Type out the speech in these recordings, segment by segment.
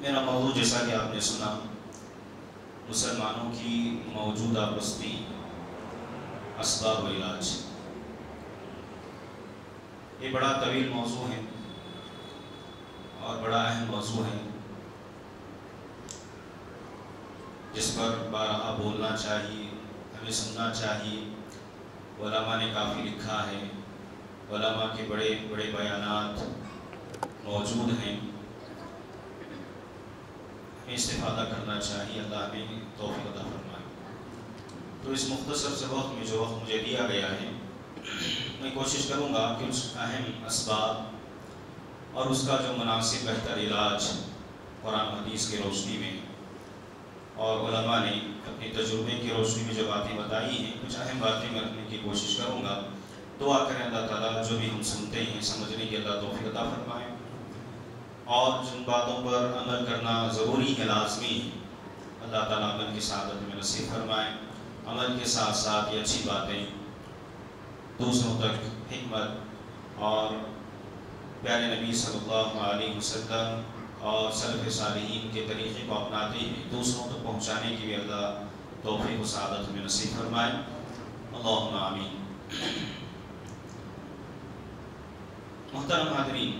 मेरा मौजू जैसा कि आपने सुना, मुसलमानों की मौजूदा बस्ती असबाब इलाज। ये बड़ा तवील मौजू है और बड़ा अहम मौजू है, जिस पर बारहा बोलना चाहिए, हमें सुनना चाहिए। वलामा ने काफ़ी लिखा है, वलामा के बड़े बड़े बयानात मौजूद हैं। इस्तेफादा करना चाहिए। अल्लाह हमें तोफ़ी अदा फरमाए। तो इस मुख्तसर से वक्त में जो वक्त मुझे दिया गया है, मैं कोशिश करूँगा कि उस अहम इसबाब और उसका जो मुनासिब बेहतर इलाज कुरान हदीस की रोशनी में और ने अपने तजुर्बे की रोशनी में जो बातें बताई हैं, कुछ अहम बातें मैं रखने की कोशिश करूँगा। दुआ करें अल्लाह ताला, जो भी हम सुनते हैं, समझने की अल्लाह तोफ़ी अता फरमाए। और जिन बातों पर अमल करना ज़रूरी है, लाजमी है। अल्लाह ताला अमल की सादत में नसीब फरमाए, अमल के साथ साथ ये अच्छी बातें दूसरों तक हमत और प्यारे नबी सल्लल्लाहु अलैहि वसल्लम और सलफ़ सालीन के तरीक़े को अपनाते हुए दूसरों तक पहुँचाने की भी अल्लाह तोहफ़े को सादत में नसीब फरमाए। अल्लाह आमीन। मोहतरम हाजरीन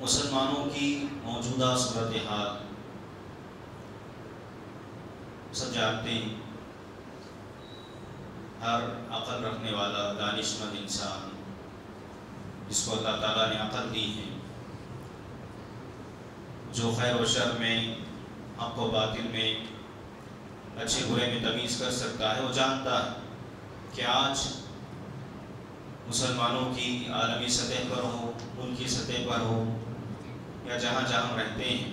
मुसलमानों की मौजूदा सूरत हाल। सब जानते हैं, हर अकल रखने वाला, दानिशमंद इंसान, जिसको अल्लाह ताला ने अकल दी है, जो खैर व शर में, हक बातिल में, अच्छे बुरे में तमीज़ कर सकता है, वो जानता है कि आज मुसलमानों की आलमी सतह पर हो, उनकी सतह पर हो या जहाँ जहाँ रहते हैं,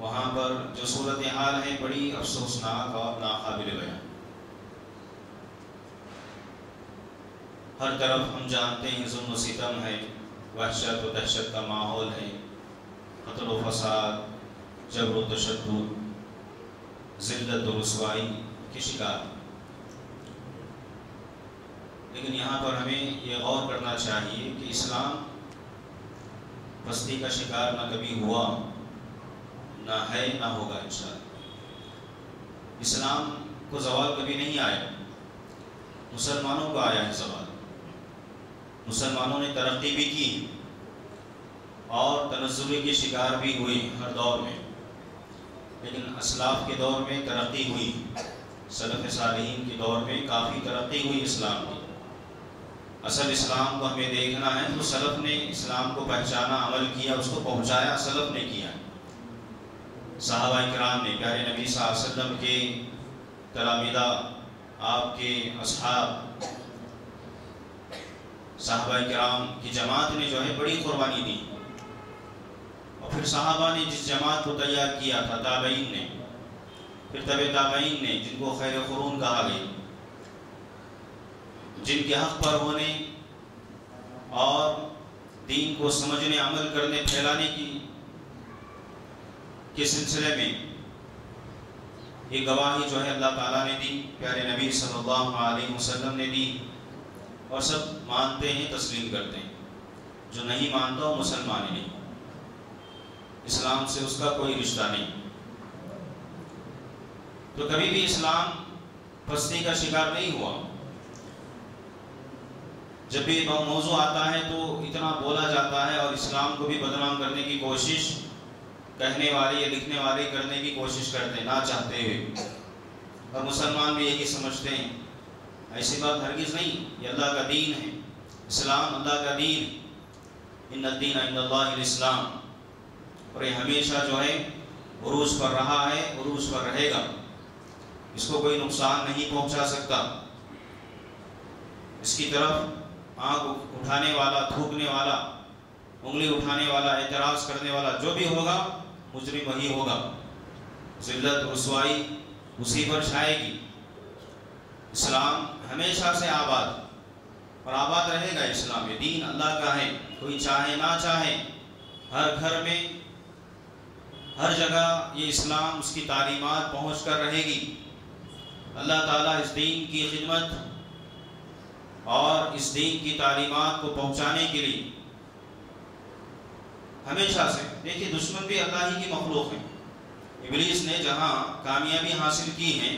वहाँ पर जो सूरत हाल है, बड़ी अफसोसनाक और नाकबिल बयान। हर तरफ़ हम जानते हैं, जुल्म सितम है, वहशत व दहशत का माहौल है, कतल फसाद, जबर तशद ज़िल्लत रसवाई के शिकार। लेकिन यहाँ पर हमें ये गौर करना चाहिए कि इस्लाम बस्ती का शिकार ना कभी हुआ, ना है, ना होगा इंशाल्लाह। इस्लाम को जवाल कभी नहीं आया। मुसलमानों को आया है सवाल मुसलमानों ने तरक्की भी की और तनजुबे के शिकार भी हुए हर दौर में। लेकिन असलाफ के दौर में तरक्की हुई, सलफ़ सालीन के दौर में काफ़ी तरक्की हुई इस्लाम की असल इस्लाम को हमें देखना है तो सलफ़ ने इस्लाम को पहचाना, अमल किया, उसको पहुँचाया, सलफ़ ने किया। साहबा कराम ने, प्यारे नबी वसल्लम के तलामीदा, आपके असहाब, साहबा कराम की जमात ने जो है बड़ी कुर्बानी दी। और फिर साहबा ने जिस जमात को तैयार किया था, ताबईन ने, फिर तब ताबईन ने, जिनको खैर क़ुरून कहा गया। जिनके हक पर होने और दीन को समझने, अमल करने, फैलाने की, के सिलसिले में ये गवाही जो है अल्लाह ताला ने दी, प्यारे नबी सल्लल्लाहु अलैहि वसल्लम ने दी और सब मानते हैं, तस्लीम करते हैं। जो नहीं मानता वो मुसलमान ही नहीं। इस्लाम से उसका कोई रिश्ता नहीं। तो कभी भी इस्लाम पस्ती का शिकार नहीं हुआ। जब भी मौजू आता है तो इतना बोला जाता है और इस्लाम को भी बदनाम करने की कोशिश कहने वाले या लिखने वाले करने की कोशिश करते हैं ना चाहते हुए। और मुसलमान भी यही समझते हैं। ऐसी बात हरगिज़ नहीं, ये अल्लाह का दीन है। इस्लाम अल्लाह का दीन इन दीन इस्लाम। और ये हमेशा जो है उरूज पर रहा है उरूज पर रहेगा। इसको कोई नुकसान नहीं पहुँचा सकता। इसकी तरफ़ आँख उठाने वाला, थूकने वाला, उंगली उठाने वाला, एतराज़ करने वाला, जो भी होगा, मुजरिम वही होगा। जिल्लत रसवाई उसी पर छाएगी। इस्लाम हमेशा से आबाद, और आबाद रहेगा इस्लाम। ये दीन अल्लाह का है, कोई चाहे ना चाहे। हर घर में, हर जगह ये इस्लाम उसकी तालीमत पहुँच कर रहेगी। अल्लाह ताला इस दीन की खिदमत और इस दीन की तालीमत को पहुँचाने के लिए हमेशा से, देखिए, दुश्मन भी अल्लाह ही की मखलूक है। इबलीस ने जहाँ कामयाबी हासिल की है,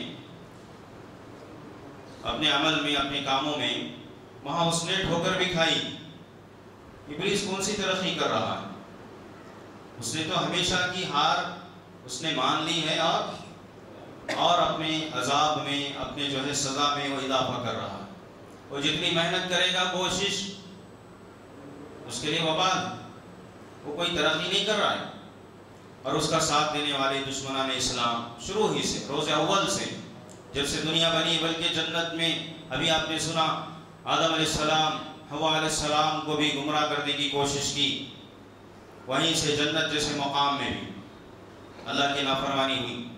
अपने अमल में, अपने कामों में, वहाँ उसने ठोकर भी खाई। इबलीस कौन सी तरक्की कर रहा है? उसने तो हमेशा की हार उसने मान ली है और और अपने अजाब में, अपने जो है सज़ा में वो इजाफा कर रहा है। वो जितनी मेहनत करेगा कोशिश, उसके लिए वबाल वो कोई तरक्की नहीं कर रहा है। और उसका साथ देने वाले दुश्मनान इस्लाम शुरू ही से, रोज़ अव्वल से, जब से दुनिया बनी, बल्कि जन्नत में, अभी आपने सुना, आदम सलाम हवा को भी गुमराह करने की कोशिश की। वहीं से जन्नत जैसे मकाम में भी, अल्लाह की नाफरमानी हुई।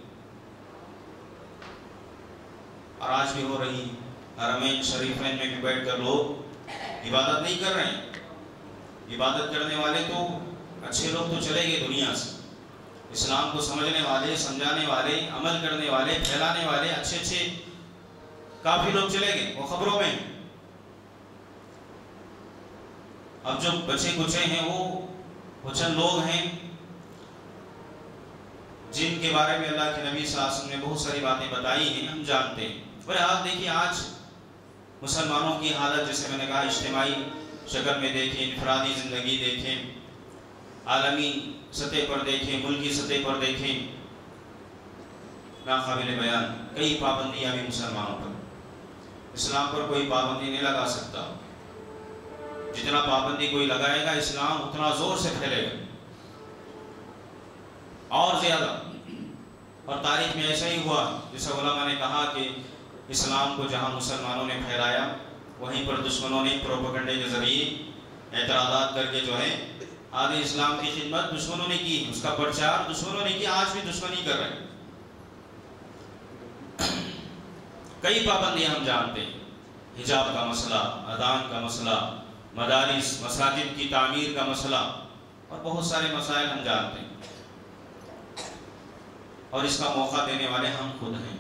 और आज भी हो रही हरमैन शरीफैन में भी बैठ कर लोग इबादत नहीं कर रहे हैं। इबादत करने वाले तो अच्छे लोग तो चले गए दुनिया से। इस्लाम को समझने वाले, समझाने वाले, अमल करने वाले, फैलाने वाले, अच्छे अच्छे काफ़ी लोग चले गए, वो खबरों में। अब जो बचे कुचे हैं, वो वो चंद लोग हैं, जिनके बारे में अल्लाह के नबी शासन ने बहुत सारी बातें बताई हैं, हम जानते हैं। पर आप देखिए, आज मुसलमानों की हालत, जैसे मैंने कहा इज्तमाही शक्ल में देखें, इनफरादी ज़िंदगी देखें, आलमी सतह पर देखें, मुल्की सतह पर देखें, नाकबिल बयान, कई पाबंदियाँ भी मुसलमानों पर। इस्लाम पर कोई पाबंदी नहीं लगा सकता। जितना पाबंदी कोई लगाएगा, इस्लाम उतना ज़ोर से फैलेगा। और ज़्यादा। और तारीख में ऐसा ही हुआ, जैसा ने कहा कि इस्लाम को जहाँ मुसलमानों ने फहराया, वहीं पर दुश्मनों ने प्रोपोगंडे के ज़रिए एतराज़ात करके जो है, आगे इस्लाम की खिदमत दुश्मनों ने की, उसका प्रचार दुश्मनों ने किया, आज भी दुश्मनी कर रहे हैं। कई पाबंदियाँ हम जानते हैं, हिजाब का मसला, अदान का मसला, मदारिस, मसाजिद की तामीर का मसला, और बहुत सारे मसाइल हम जानते हैं। और इसका मौका देने वाले हम खुद हैं।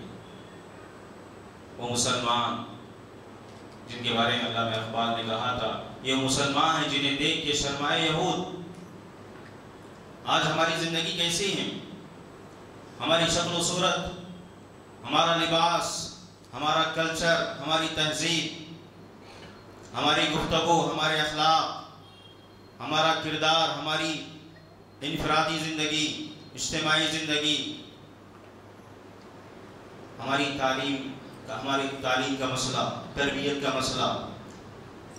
वो मुसलमान, जिनके बारे में अल्लाह अखबार ने कहा था, ये मुसलमान हैं जिन्हें देख के शर्माए यहूद। आज हमारी ज़िंदगी कैसी है? हमारी शक्ल सूरत, हमारा लिबास, हमारा कल्चर, हमारी तहजीब, हमारी गुफ्तगु, हमारे अखलाक, हमारा किरदार, हमारी इनफरादी ज़िंदगी इज्तमाही ज़िंदगी, हमारी तालीम हमारी तालीम का मसला, तरबियत का मसला,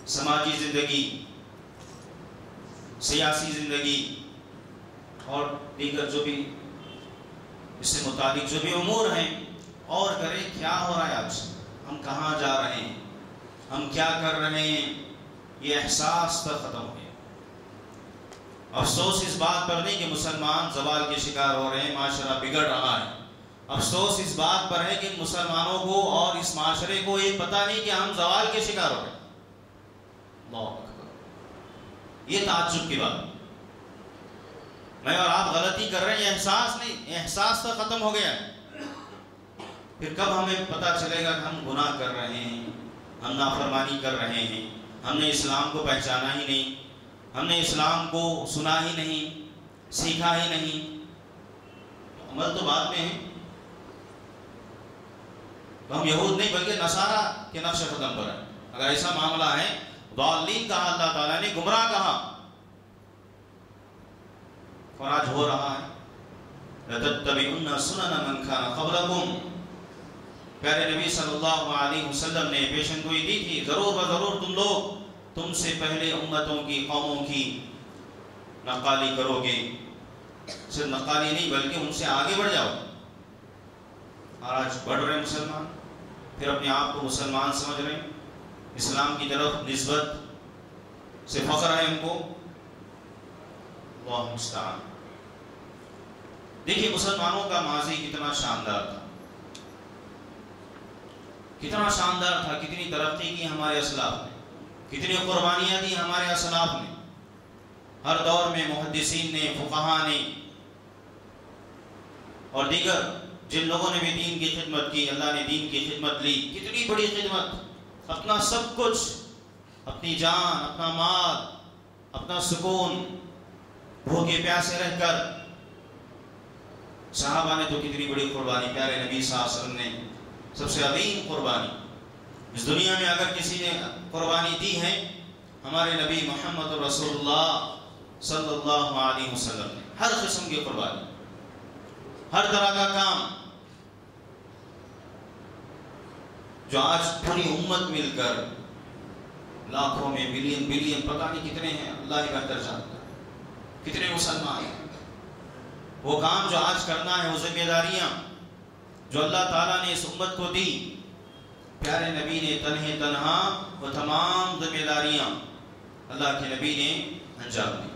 समाजी ज़िंदगी, सियासी ज़िंदगी, और दीगर जो भी इससे मुताबिक जो भी अमूर हैं, और करें क्या हो रहा है आज? हम कहाँ जा रहे हैं? हम क्या कर रहे हैं? ये एहसास पर ख़त्म हो गया। अफसोस इस बात पर नहीं कि मुसलमान जवाल के शिकार हो रहे हैं, माशरा बिगड़ रहा है। अफसोस इस बात पर है कि मुसलमानों को और इस माशरे को ये पता नहीं कि हम जवाल के शिकार हो गए। ये ताजुब की बात। मैं और आप गलती कर रहे हैं एहसास नहीं एहसास तो ख़त्म हो गया। फिर कब हमें पता चलेगा कि हम गुनाह कर रहे हैं, हम नाफरमानी कर रहे हैं? हमने इस्लाम को पहचाना ही नहीं, हमने इस्लाम को सुना ही नहीं, सीखा ही नहीं। अमल तो बाद में है। तो हम यहूद नहीं, बल्कि नसारा के नक्श खत्म पर है। अगर ऐसा मामला है दालीन कहा, अल्लाह ताला ने गुमराह कहा। और आज हो रहा है। प्यारे नबी सल्लल्लाहु अलैहि वसल्लम ने पेशन गोई दी थी, ज़रूर ब ज़रूर तुम लोग तुमसे पहले उम्मतों की, कौमों की नकाली करोगे। सिर्फ़ नकाली नहीं, बल्कि उनसे आगे बढ़ जाओ। और आज बढ़ रहे मुसलमान। फिर अपने आप को मुसलमान समझ रहे हैं। इस्लाम की तरफ़ नस्बत से फख्र है उनको। देखिए, मुसलमानों का माजी कितना शानदार था। कितना शानदार था, कितनी तरक्की की हमारे असलाफ ने। कितनी कुर्बानियाँ दी हमारे असलाफ ने। हर दौर में मुहदसिन ने, फुकहा ने। और दीगर जिन लोगों ने भी दीन की खिदमत की, अल्लाह ने दीन की खिदमत ली, कितनी बड़ी खिदमत? अपना सब कुछ, अपनी जान, अपना माल, अपना सुकून, भूखे प्यासे रहकर। साहबा ने तो कितनी बड़ी कुर्बानी, प्यारे नबी वसल्लम ने। सबसे अदीम कुर्बानी। इस दुनिया में अगर किसी ने कुर्बानी दी है, हमारे नबी मोहम्मद सल्लल्लाहु अलैहि वसल्लम ने। हर किस्म की कुर्बानी। हर तरह का काम। जो आज पूरी उम्मत मिलकर लाखों में मिलियन बिलियन पता नहीं कितने हैं, अल्लाह ही बेहतर जानता है। कितने मुसलमान हैं। वो काम जो आज करना है, वो जिम्मेदारियाँ जो अल्लाह ताला ने इस उम्मत को दी, प्यारे नबी ने तनहे तनहा वो तमाम जिम्मेदारियाँ अल्लाह के नबी ने अंजाम दी।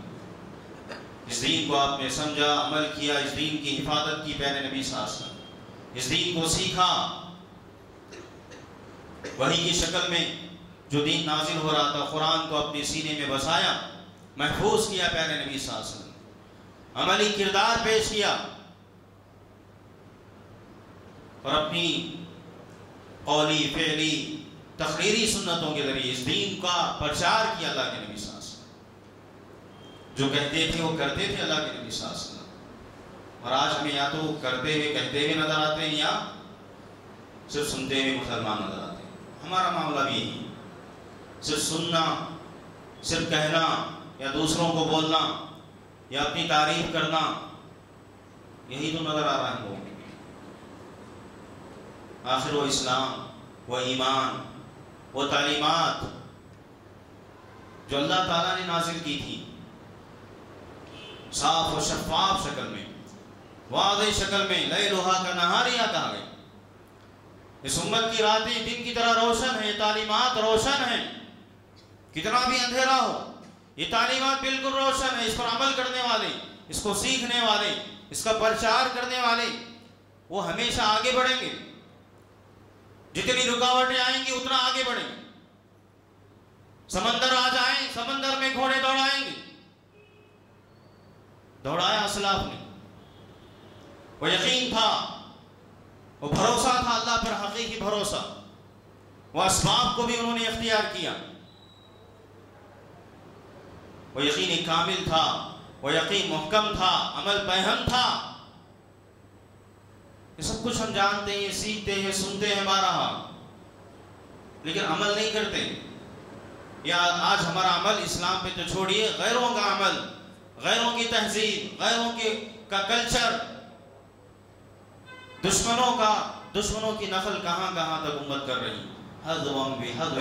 इस दीन को आपने समझा, अमल किया, इस दीन की हिफाजत की, प्यारे नबी साहब। इस दीन को सीखा वही की शक्ल में जो दीन नाजिल हो रहा था, कुरान को अपने सीने में बसाया, महफूज किया प्यारे नबी साहब अमली किरदार पेश किया और अपनी कौली फेली, तकरीरी सुन्नतों के ज़रिए इस दीन का प्रचार किया अल्लाह के नबी साहब जो कहते थे, वो करते थे अल्लाह के नबी साहब और आज हमें या तो करते हुए, कहते हुए नज़र आते हैं, या सिर्फ़ सुनते हुए मुसलमान नज़र आते हमारा मामला भी यही सिर्फ़ सुनना, सिर्फ़ कहना या दूसरों को बोलना या अपनी तारीफ़ करना, यही तो नज़र आ रहा है लोगों आखिर वो इस्लाम, वो ईमान, वो तालीमात जो अल्लाह ताला ने नाजिल की थी, साफ़ और शफाफ शक्ल में वाज शक्ल में लय लोहा का नहारिया कहा गया। इस उम्मत की रातें दिन की तरह रोशन है, तालीमात रोशन है। कितना भी अंधेरा हो, ये तालीमात बिल्कुल रोशन है, इस पर अमल करने वाले, इसको सीखने वाले, इसका प्रचार करने वाले, वो हमेशा आगे बढ़ेंगे। जितनी रुकावटें आएँगी, उतना आगे बढ़ेंगे। समंदर आ जाए समंदर में घोड़े दौड़ाएँगे। दौड़ाया असलाफ ने। वो यकीन था वो भरोसा था अल्लाह पर, हकीकी भरोसा। वो असबाब को भी उन्होंने इख्तियार किया। वो यकीन कामिल था, वो यकीन मुहकम था, अमल पहन था। ये सब कुछ हम जानते हैं, सीखते हैं, सुनते हैं बारह। लेकिन अमल नहीं करते। या आज हमारा अमल इस्लाम पे तो छोड़िए, गैरों का अमल, गैरों की तहजीब, गैरों के का कल्चर दुश्मनों का, दुश्मनों की नकल कहाँ कहाँ तक उम्मत कर रही हद भी हद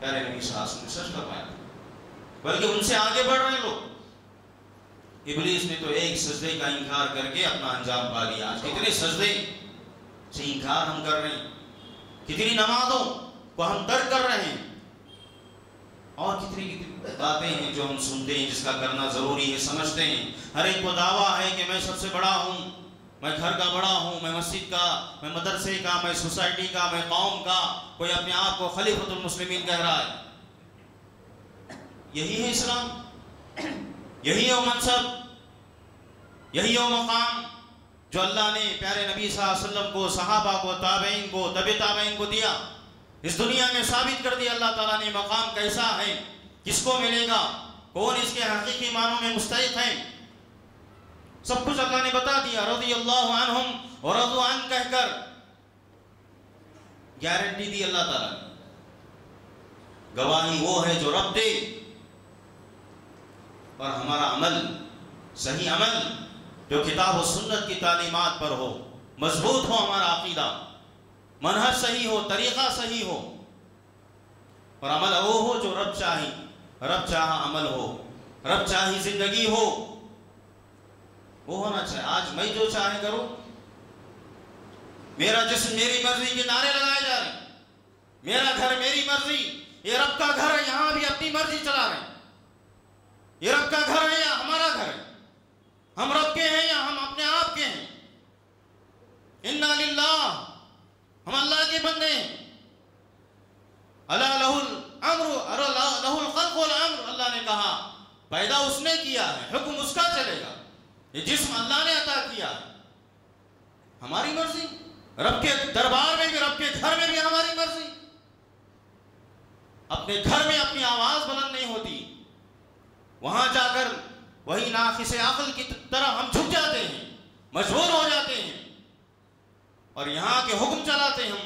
प्यारे नबी ने सच बल्कि उनसे आगे बढ़ रहे लोग। इबलीस ने तो एक सजदे का इनकार करके अपना अंजाम पा लिया आज कितने सजदे से इनकार हम कर रहे हैं। कितनी नमाजों को हम तर्क कर रहे हैं। और कितनी कितनी बातें हैं जो हम सुनते हैं, जिसका करना ज़रूरी है, समझते हैं। हर एक को दावा है कि मैं सबसे बड़ा हूँ। मैं घर का बड़ा हूँ, मैं मस्जिद का, मैं मदरसे का, मैं सोसाइटी का, मैं कौम का, कोई अपने आप को खलीफतुल मुस्लिमीन कह रहा है। यही है इस्लाम, यही है मनसब, यही है मकाम जो अल्लाह ने प्यारे नबी वसल्लम को, सहाबा को ताबेन को, तब ताबेन को दिया। इस दुनिया में साबित कर दिया अल्लाह ताला ने, मकाम कैसा है, किसको मिलेगा, कौन इसके हकीकी मानों में मुस्तक हैं सब कुछ अल्लाह ने बता दिया रज़ी अल्लाह और रजुआन कहकर। गारंटी दी अल्लाह ताला ने। गवाही वो है जो रब दे। और हमारा अमल सही अमल जो किताब और सुन्नत की तालीमात पर हो, मज़बूत हो हमारा अकीदा। मनहज सही हो, तरीक़ा सही हो। और अमल वो हो जो रब चाही, रब चाह अमल हो, रब चाही ज़िंदगी हो। वो होना चाहिए। आज मैं जो चाहे करूँ। मेरा जिस्म मेरी मर्ज़ी के नारे लगाए जा रहे हैं। मेरा घर मेरी मर्ज़ी। ये रब का घर है, यहाँ भी अपनी मर्ज़ी चला रहे हैं। ये रब का घर है या हमारा घर है। हम रब के हैं या हम अपने आप के हैं। इन्ना लिल्लाह। हम अल्लाह के बंदे हैं। अल्लाह लहुल अम्र लहुल खल्क अम्र। अल्लाह ने कहा, पैदा उसने किया है, हुक्म उसका चलेगा। ये जिस्म अल्लाह ने अता किया। हमारी मर्ज़ी। रब के दरबार में भी, रब के घर में भी हमारी मर्ज़ी। अपने घर में अपनी आवाज़ बुलंद नहीं होती। वहाँ जाकर वही नाफिस अकल की तरह हम झुक जाते हैं, मजबूर हो जाते हैं और यहाँ के हुक्म चलाते हैं हम।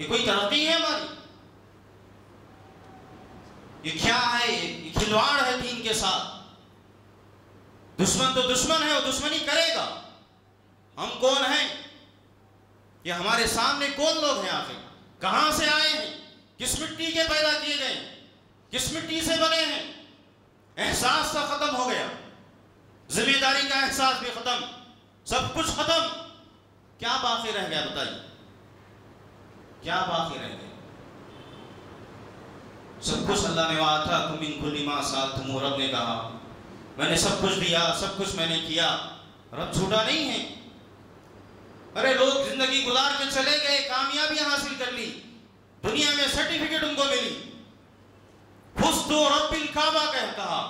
ये कोई तरक्की है हमारी? ये क्या है? ये खिलवाड़ है दीन के साथ। दुश्मन तो दुश्मन है वो दुश्मनी करेगा। हम कौन हैं? ये हमारे सामने कौन लोग हैं आखिर? कहाँ से आए हैं? किस मिट्टी के पैदा किए गए किस मिट्टी से बने हैं? एहसास तो खत्म हो गया। ज़िम्मेदारी का एहसास भी खत्म। सब कुछ खत्म। क्या बाकी रह गया बताइए? क्या बाकी रह गया? सब कुछ अल्लाह ने कहा था कुमिन खुलिमा साथ, तुम रब ने कहा। मैंने सब कुछ दिया, सब कुछ मैंने किया। रब झूठा नहीं है। अरे लोग ज़िंदगी गुजार के चले गए, कामयाबी हासिल कर ली। दुनिया में सर्टिफिकेट उनको मिली। खुशदो रबिल काबा कह कहा।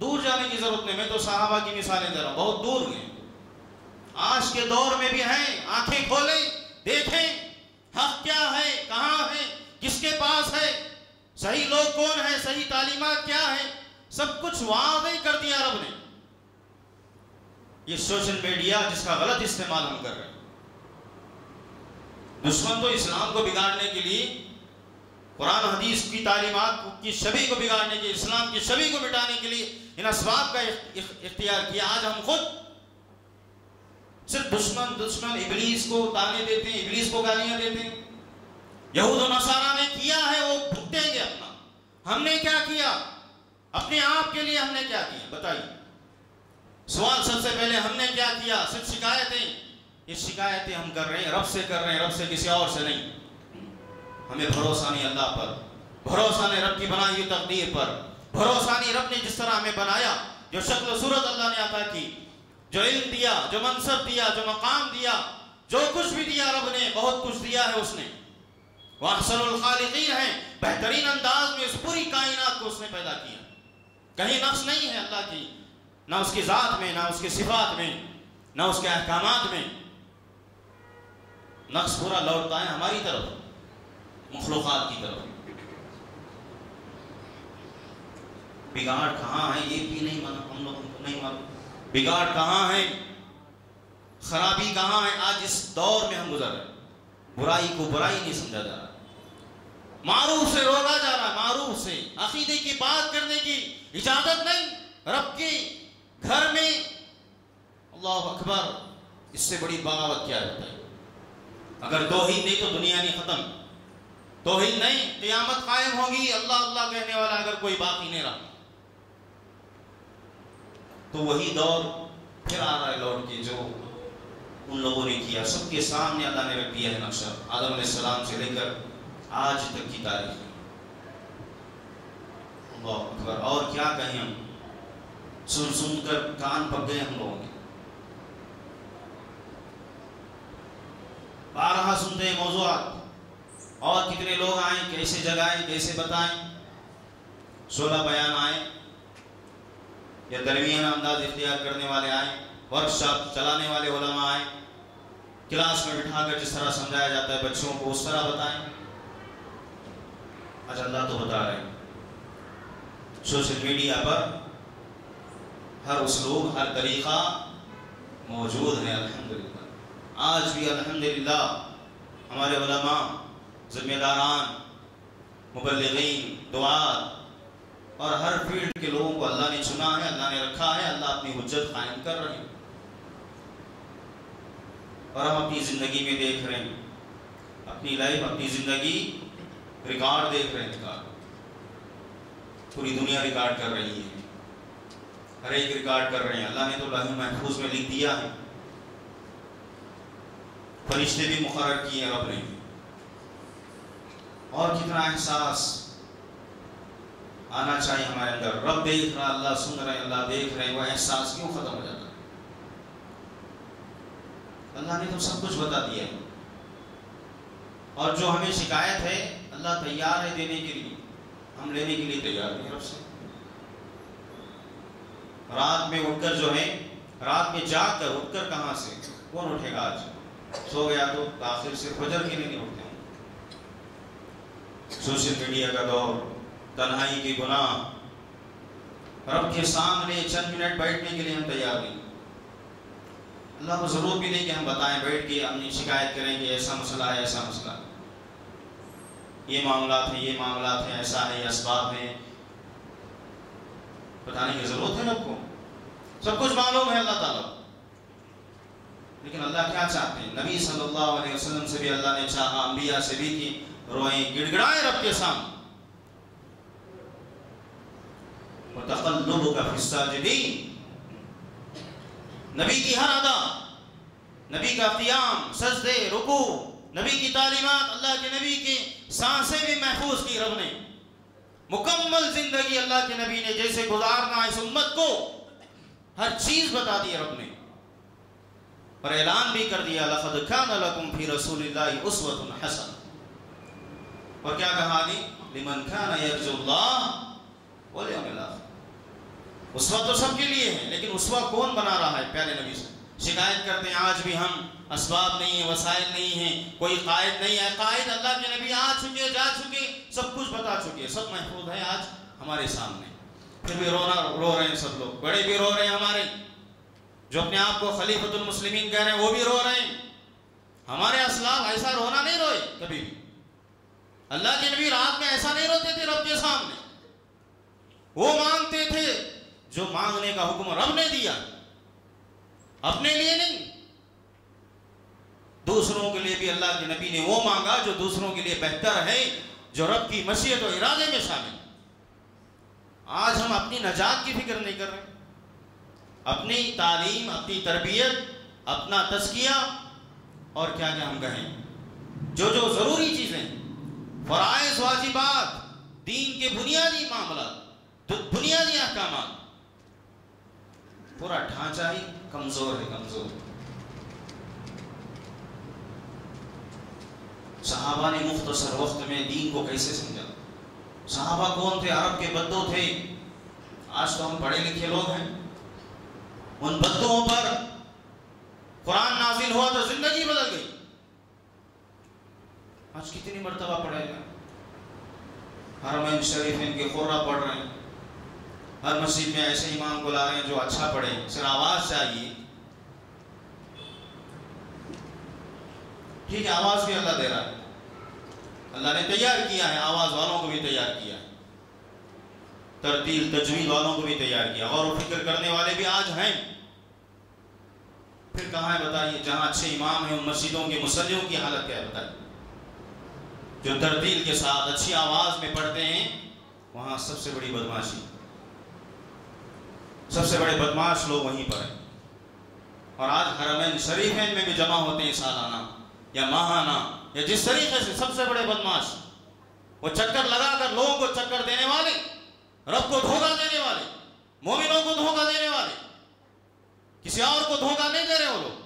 दूर जाने की ज़रूरत नहीं, मैं तो साहबा की मिसालें दे रहा बहुत दूर गए आज के दौर में भी हैं, आँखें खोले, देखें, हक क्या है, कहाँ है किसके पास है? सही लोग कौन है? सही तालीमत क्या है? सब कुछ वादे कर दिया रब ने। ये सोशल मीडिया जिसका गलत इस्तेमाल हम कर रहे हैं। दुश्मन तो इस्लाम को बिगाड़ने के लिए, कुरान, हदीस की तालीमत की छवि को बिगाड़ने के, इस्लाम की छवि को मिटाने के लिए इन असबाब का इख्तियार किया। आज हम खुद सिर्फ़ दुश्मन दुश्मन इबलीस को ताने देते हैं, इबलीस को गालियाँ देते हैं। यहूद नसारा ने किया है, वो भुगतेंगे अपना। हमने क्या किया? अपने आप के लिए हमने क्या किया? बताइए। सवाल सबसे पहले, हमने क्या किया? सिर्फ़ शिकायतें? ये शिकायतें हम कर रहे हैं, रब से कर रहे हैं, रब से किसी और से नहीं। हमें भरोसा नहीं अल्लाह पर। भरोसा नहीं रब की बनाई हुई तकदीर पर। भरोसा नहीं रब ने जिस तरह हमें बनाया, जो शक्ल सूरत अल्लाह ने अदा की, जो इल्म दिया, जो मनसब दिया, जो मकाम दिया, जो कुछ भी दिया रब ने, बहुत कुछ दिया है उसने। वह खालिकीन है। बेहतरीन अंदाज में इस पूरी कायनात को उसने पैदा किया। कहीं नफ्स नहीं है अल्लाह की। ना उसकी ज़ात में, ना उसकी सिफात में, ना उसके अहकाम में। नक्श पूरा लौटता है हमारी तरफ़ मखलूक की तरफ़। बिगाड़ कहाँ है ये भी नहीं मालूम, हम लोगों को नहीं मालूम। बिगाड़ कहाँ है? खराबी कहाँ है? आज इस दौर में हम गुजर रहे बुराई को बुराई नहीं समझा जा रहा। मारूफ से रोका जा रहा है मारूफ से। अकीदे की बात करने की इजाज़त नहीं, रब के, घर में। अल्लाह अकबर। इससे बड़ी बगावत क्या होता है? अगर तोहिद नहीं तो दुनिया नहीं खत्म। तोहिद नहीं, क़यामत कायम होगी। अल्लाह अल्लाह कहने वाला अगर कोई बाकी नहीं रहा तो वही दौर फिर आ रहा है लौट के जो उन लोगों ने किया। सबके सामने अल्लाह ने रख दिया है नक्शा। आदम सलाम से लेकर आज तक की तारीख। और क्या कहें हम? सुन सुनकर कान पक गए हम लोगों के। बारहा सुनते हैं मौजूद। और कितने लोग आए, कैसे जगाएँ, कैसे बताएँ? सोलह बयान आए। या दरमियान अंदाज इख्तियार करने वाले आए। वर्कशॉप चलाने वाले उलमा आए। क्लास में बिठाकर जिस तरह समझाया जाता है, बच्चों को उस तरह बताएँ। अच्छा अल्लाह तो बता रहे सोशल मीडिया पर हर उसलूब, हर तरीक़ा मौजूद है, अल्हम्दुलिल्लाह। आज भी अल्हम्दुलिल्लाह हमारे उलमा, ज़िम्मेदारान, मुबल्लिगीन दुआत और हर फ़ील्ड के लोगों को अल्लाह ने चुना है, अल्लाह ने रखा है, अल्लाह अपनी हुज्जत कायम कर रहे हैं। और हम अपनी ज़िंदगी में देख रहे हैं। अपनी लाइफ अपनी ज़िंदगी रिकॉर्ड देख रहे हैं पूरी दुनिया रिकॉर्ड कर रही है। हर एक रिकॉर्ड कर रहे हैं। अल्लाह ने तो लाही महफूज में लिख दिया है। फरिश्ते भी मुकर किए हैं रब ने। और कितना एहसास आना चाहिए हमारे अंदर। रब देख रहा अल्लाह सुन रहे अल्लाह देख रहे वह एहसास क्यों खत्म हो जाता अल्लाह ने तो सब कुछ बता दिया है। और जो हमें शिकायत है, अल्लाह तैयार है देने के लिए। हम लेने के लिए तैयार नहीं रब से। रात में उठकर जो है, रात में जाग कर उठकर कहाँ से? कौन उठेगा आज? सो गया तो आखिर से फजर के लिए नहीं उठते सोशल मीडिया का दौर, तन्हाई के गुनाह। रब के सामने चंद मिनट बैठने के लिए हम तैयार नहीं को ज़रूरत भी नहीं कि हम बताएँ, बैठ के अपनी शिकायत करें कि ऐसा मसला है, ऐसा मसला ये मामला थे, ये मामला थे, ऐसा है इसबाब है। बताने की ज़रूरत है लोग को सब कुछ मालूम है अल्लाह ताला। लेकिन अल्लाह क्या चाहते हैं? नबी सल्लल्लाहु अलैहि वसल्लम से भी अल्लाह ने चाहा, अंबिया से भी की रोए गिड़गिड़ाए रब के सामने। नबी की हर अदा, नबी का क़ियाम सजदे, रुकू, नबी की तालीमत, अल्लाह के नबी की साँसें भी महफूज की रब ने। मुकम्मल ज़िंदगी अल्लाह के नबी ने जैसे गुजारना इस उम्मत को, हर चीज़ बता दी रब ने। और ऐलान भी कर दिया उसवतुन हसन। और क्या कहा लिमन खान उसवा तो सबके लिए है, लेकिन उसवा कौन बना रहा है प्यारे नबी से? शिकायत करते हैं, आज भी हम असबाब नहीं है, वसाइल नहीं है, कोई कायद नहीं है। कायद अल्लाह के नबी आ चुके, जा चुके, सब कुछ बता चुके, सब महफूज है आज हमारे सामने। फिर भी रोना, रो रहे हैं सब लोग। बड़े भी रो रहे हैं हमारे, जो अपने आप को खलीफतुल मुस्लिमीन कह रहे हैं, वो भी रो रहे हैं। हमारे असलाफ ऐसा रोना नहीं रोए कभी भी। अल्लाह के नबी रात में ऐसा नहीं रोते थे रब के सामने। वो मांगते थे जो मांगने का हुक्म रब ने दिया, अपने लिए नहीं। दूसरों के लिए भी अल्लाह के नबी ने वो मांगा जो दूसरों के लिए बेहतर है, जो रब की मसीहत और इरादे में शामिल। आज हम अपनी नजात की फ़िक्र नहीं कर रहे। अपनी तालीम, अपनी तरबियत, अपना तस्किया और क्या क्या हम कहें, जो जो ज़रूरी चीज़ें, फ़राइज, वाजिबात, दीन के बुनियादी मामला बुनियादी अहकाम पूरा ढांचा ही कमज़ोर है, कमज़ोर। सहाबा ने मुख्तसर वक्त में दीन को कैसे समझा? सहाबा कौन थे? अरब के बद्दो थे। आज तो हम पढ़े लिखे लोग हैं। उन बद्दों पर कुरान नाजिल हुआ तो ज़िंदगी बदल गई। आज कितनी मरतबा पढ़ेगा हरमैन शरीफ इनके खुर्रा पढ़ रहे हैं। हर मस्जिद में ऐसे इमाम को ला रहे हैं जो अच्छा पढ़े। सिर्फ़ आवाज़ चाहिए ठीक है, आवाज़ भी अल्लाह दे रहा है। अल्लाह ने तैयार किया है, आवाज़ वालों को भी तैयार किया। तरतील, तजवीज वालों को भी तैयार किया। और फ़िक्र करने वाले भी आज हैं। फिर कहा है बताइए? जहाँ अच्छे इमाम हैं, उन मस्जिदों के मुसल्लियों की हालत क्या है बताइए। जो तरतील के साथ अच्छी आवाज़ में पढ़ते हैं, वहाँ सबसे बड़ी बदमाशी। सबसे बड़े बदमाश लोग वहीं पर हैं। और आज हरमैन शरीफैन में भी जमा होते हैं सालाना, या माहाना, या जिस तरीके से सबसे बड़े बदमाश, वो चक्कर लगाकर लोगों को चक्कर देने वाले, रब को धोखा देने वाले, मोमिनों को धोखा देने वाले, किसी और को धोखा नहीं दे रहे वो लोग,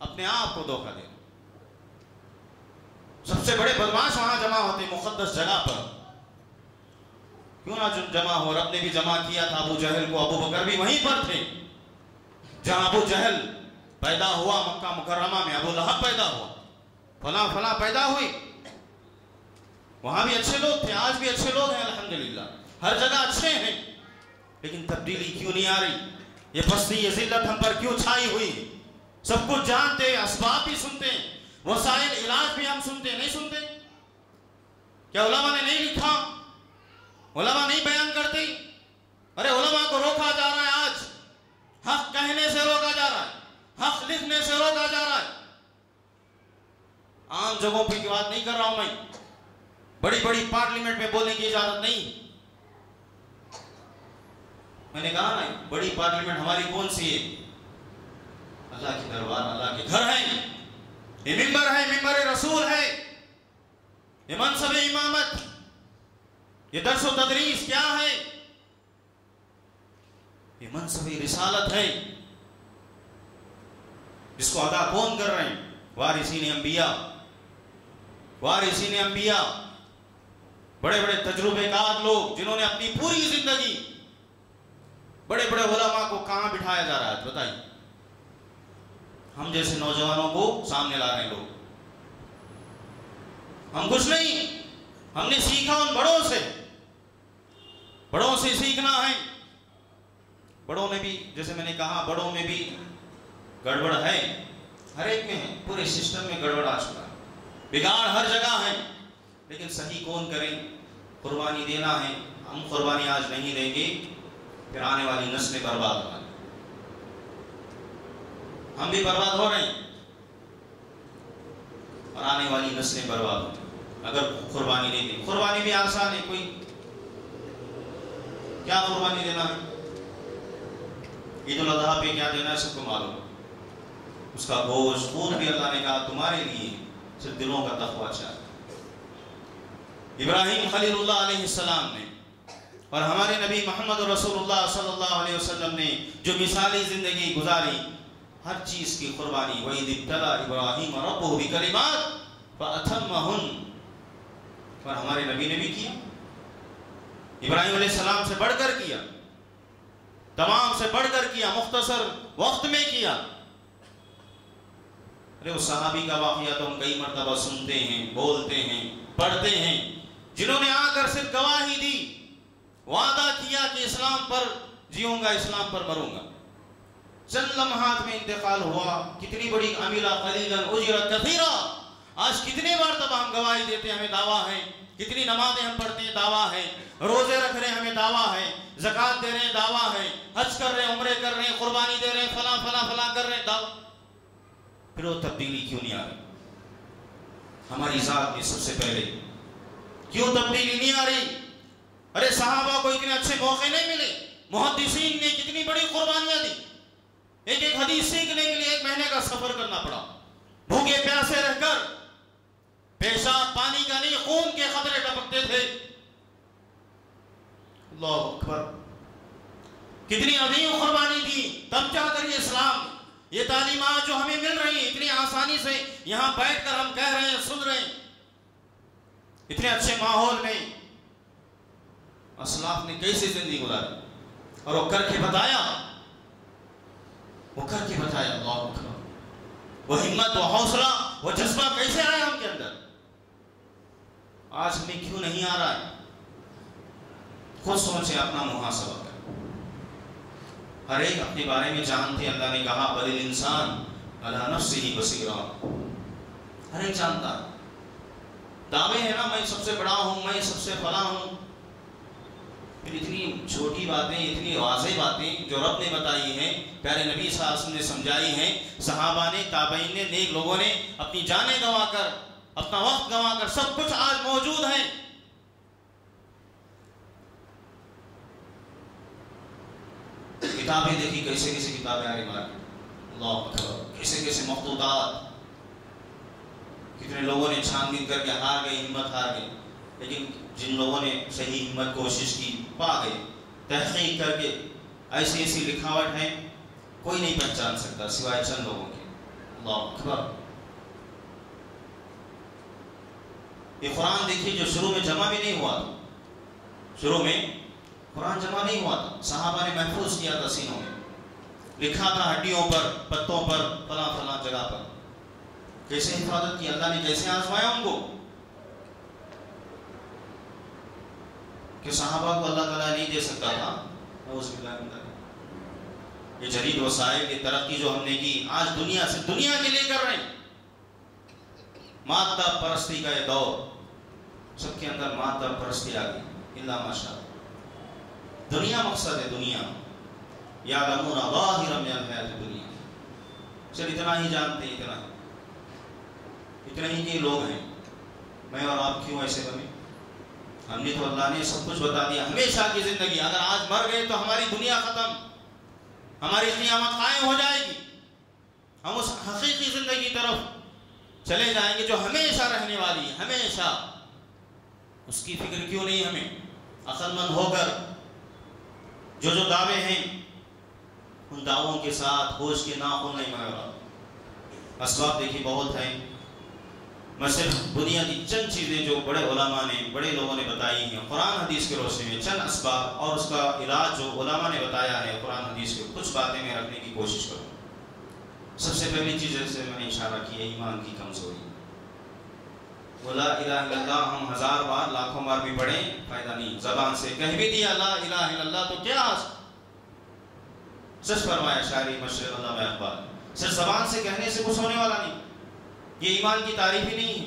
अपने आप को धोखा दे सबसे बड़े बदमाश वहाँ जमा होते मुकदस जगह पर। क्यों ना जमा हो? रब ने भी जमा किया था अबू जहल को। अबू बकर भी वहीं पर थे। जहाँ अबू जहल पैदा हुआ मक्का मुकर्रमा में, अबू लहब पैदा हुआ। फला फला पैदा हुई। वहाँ भी अच्छे लोग थे, आज भी अच्छे लोग हैं, अल्हम्दुलिल्लाह। हर जगह अच्छे हैं। लेकिन तब्दीली क्यों नहीं आ रही? ये बस्ती, ये जिल्लत हम पर क्यों छाई हुई? सब कुछ जानते हैं असबाब भी सुनते हैं। वसाइल इलाज भी हम सुनते, नहीं सुनते? क्या उलमा ने नहीं लिखा? उलमा नहीं बयान करते। अरे उलमा को रोका जा रहा है आज। हक कहने से रोका जा रहा है। हक लिखने से रोका जा रहा है। आम जगहों पर की बात नहीं कर रहा हूँ मैं। बड़ी बड़ी पार्लियामेंट में बोलने की इजाज़त नहीं। मैंने कहा ना, बड़ी पार्लियामेंट हमारी कौन सी है? अल्लाह के दरबार, अल्लाह के घर है। ये मिंबर है मिंबर रसूल है। ये मनसब इमामत ये दरस तदरीस क्या है? ये मनसबी रिसालत है। जिसको अदा कौन कर रहे हैं? वारिसी ने अंबिया। वारिसी ने अंबिया। बड़े बड़े तजुर्बेकार लोग जिन्होंने अपनी पूरी ज़िंदगी बड़े बड़े उलमा को कहाँ बिठाया जा रहा है, बताइए। हम जैसे नौजवानों को सामने ला रहे हैं लोग। हम कुछ नहीं हमने सीखा उन बड़ों से। बड़ों से सीखना है। बड़ों में भी, जैसे मैंने कहा, बड़ों में भी गड़बड़ है। हर एक में है पूरे सिस्टम में गड़बड़ आ चुका है। बिगाड़ हर जगह है। लेकिन सही कौन करें? कुर्बानी देना है। हम कुर्बानी आज नहीं देंगे। फिर आने वाली नस्लें बर्बाद हो हम भी बर्बाद हो रहे हैं। और आने वाली नस्लें बर्बाद हो अगर कुर्बानी नहीं दी। कुर्बानी भी आसान है, कोई। क्या कुर्बानी देना है? ईद उल पे क्या देना है, सबको मालूम। उसका गोश्त खून भी अल्लाह ने कहा, तुम्हारे लिए सिर्फ़ दिलों का तकवा चाहिए। इब्राहिम खलीलुल्लाह ने और हमारे नबी मोहम्मद रसूलुल्लाह ने जो मिसाली ज़िंदगी गुजारी, हर चीज़ की कुर्बानी वही दिब्तला इब्राहिम रब्बुहु बिकलिमात फअतम्महुन और हमारे नबी ने भी किया। इब्राहिम अलैहिस्सलाम से बढ़कर किया। तमाम से बढ़कर किया। मुख्तसर वक्त में किया। अरे उस सहाबी का वाकया तो हम कई मरतबा सुनते हैं, बोलते हैं, पढ़ते हैं। जिन्होंने आकर सिर्फ़ गवाही दी, वादा किया कि इस्लाम पर जीऊँगा, इस्लाम पर मरूँगा। चंद लम्हात में इंतकाल हुआ। कितनी बड़ी अमीला कलीलन उजरा कथीरा आज कितनी बार तब हम गवाही देते हैं, हमें दावा है। कितनी नमाजें हम पढ़ते हैं, दावा है। रोज़े रख रहे हैं, हमें दावा है। जक़ात दे रहे हैं, दावा है। हज कर रहे हैं, उम्रे कर रहे हैं, कुर्बानी दे रहे हैं, फला फला फला कर रहे हैं, दावा। फिर वो तब्दीली क्यों नहीं आ रही? हमारी जात में सबसे पहले। क्यों तब्दीली नहीं आ रही? अरे साहबा को इतने अच्छे मौके नहीं मिले। मुहदसिन ने कितनी बड़ी कुर्बानियाँ दी। एक एक हदीस सीखने के लिए एक महीने का सफ़र करना पड़ा। भूखे प्यासे रहकर पेशाब पानी का नहीं, खून के खतरे टपकते थे। अकबर। कितनी अजीम कुर्बानी दी, तब जाकर ये इस्लाम, ये तालीमात जो हमें मिल रही है, इतनी आसानी से यहाँ बैठकर हम कह रहे हैं, सुन रहे हैं। इतने अच्छे माहौल में असलाफ ने कैसे ज़िंदगी गुजारी? और वो करके बताया। वो करके बताया वो हिम्मत, वो हौसला, वो जज्बा कैसे आया उनके अंदर? आज हमें क्यों नहीं आ रहा है? खुद सोचे अपना मुहासबा कर। हर एक अपने बारे में जानते, अल्लाह ने कहा, बलिल इंसान अल्लाह नफ्स ही बसीरा। हर एक जानता दावे है ना, मैं सबसे बड़ा हूँ, मैं सबसे फला हूँ। इतनी छोटी बातें, इतनी वाजे बातें जो रब ने बताई हैं, प्यारे नबी साहब ने समझाई हैं, सहाबा ने, ताबईन ने, नेक लोगों ने अपनी जानें गंवाकर अपना वक्त गंवाकर सब कुछ आज मौजूद है। किताबें देखी, कैसे कैसे किताबें आ रही मार्केट कैसे कैसे मखतूतात कितने लोगों ने छानबीन करके हार गए हिम्मत हार गई। लेकिन जिन लोगों ने सही हिम्मत कोशिश की, पा गए। तहकीक करके ऐसी ऐसी लिखावट है, कोई नहीं पहचान सकता सिवाय चंद लोगों के। अल्लाह अकबर ये कुरान देखिए, जो शुरू में जमा भी नहीं हुआ था। शुरू में कुरान जमा नहीं हुआ था। साहबा ने महफूज किया था सीनों में। लिखा था हड्डियों पर, पत्तों पर, फला फला जगह पर। कैसे हिफाजत की? अल्लाह ने कैसे आजमाया उनको? कि साहबा को अल्लाह तला नहीं दे सकता था। ये जदीद वसाइल ये तरक्की जो हमने की, आज दुनिया से दुनिया के लिए कर रहे हैं। माता परस्ती का ये दौर सबके अंदर माता परस्ती आ गई। इल्ला माशा दुनिया मकसद है दुनिया। याद अमूना वाहिरम दुनिया। चल इतना ही जानते हैं, इतना ही। इतने ही के लोग हैं। मैं और आप क्यों ऐसे बने? हमने तो अल्लाह ने सब कुछ बता दिया। हमेशा की ज़िंदगी। अगर आज मर गए तो हमारी दुनिया खत्म। हमारी क़ियामत कायम हो जाएगी। हम उस हकीकी ज़िंदगी की तरफ़ चले जाएँगे जो हमेशा रहने वाली है, हमेशा। उसकी फ़िक्र क्यों नहीं हमें? अकलमंद होकर। जो जो दावे हैं, उन दावों के साथ होश के नाखुन नहीं मांग असबाब देखिए, बहुत हैं। मैं सिर्फ़ बुनियादी चंद चीज़ें जो बड़े उलामा ने, बड़े लोगों ने बताई हैं। कुरान हदीस के रोशनी में चंद इसबाब और उसका इलाज जो उलामा ने बताया है, कुरान हदीस के कुछ बातें मैं रखने की कोशिश करूँ सबसे पहली चीज़ जैसे मैंने इशारा किया, ईमान की कमज़ोरी। बोला इला हम हज़ार बार, लाखों बार भी पढ़ें, फ़ायदा नहीं। जबान से कह भी दिया, ला इला तो क्या सच फरमाया शायरी मशर अकबाल सिर्फ़ जबान से कहने से कुछ होने वाला नहीं। ये ईमान की तारीफ़ ही नहीं है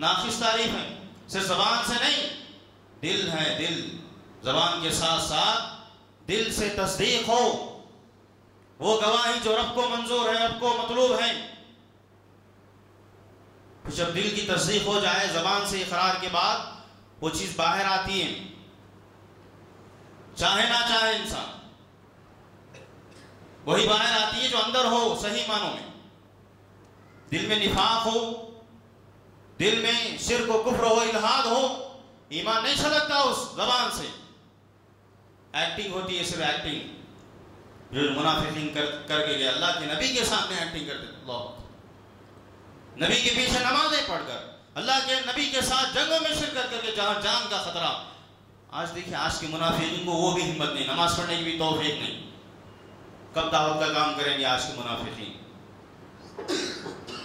नाफिस तारीफ़ है। सिर्फ़ जबान से नहीं, दिल है दिल। जबान के साथ साथ दिल से तस्दीक हो। वो गवाही जो रब को मंजूर है रब को मतलूब है। तो जब दिल की तस्दीक हो जाए, जबान से इकरार के बाद वो चीज़ बाहर आती है। चाहे ना चाहे इंसान। वही बाहर आती है जो अंदर हो, सही मानों में। दिल में निफाक हो, दिल में सिर को कुफ्र हो, इलाहाद हो, ईमान नहीं छलकता उस जबान से। एक्टिंग होती है सिर्फ़ एक्टिंग जो मुनाफिकिन कर, करके गया। अल्लाह के नबी के सामने एक्टिंग अल्लाह। नबी के पीछे नमाजें पढ़कर, अल्लाह के नबी के साथ जंगों में शिरकत करके जहाँ जान का खतरा। आज देखिए, आज के मुनाफिकिन को वो भी हिम्मत नहीं, नमाज़ पढ़ने की भी तौफीक नहीं। कब दावत का काम करेंगे आज के मुनाफिकिन?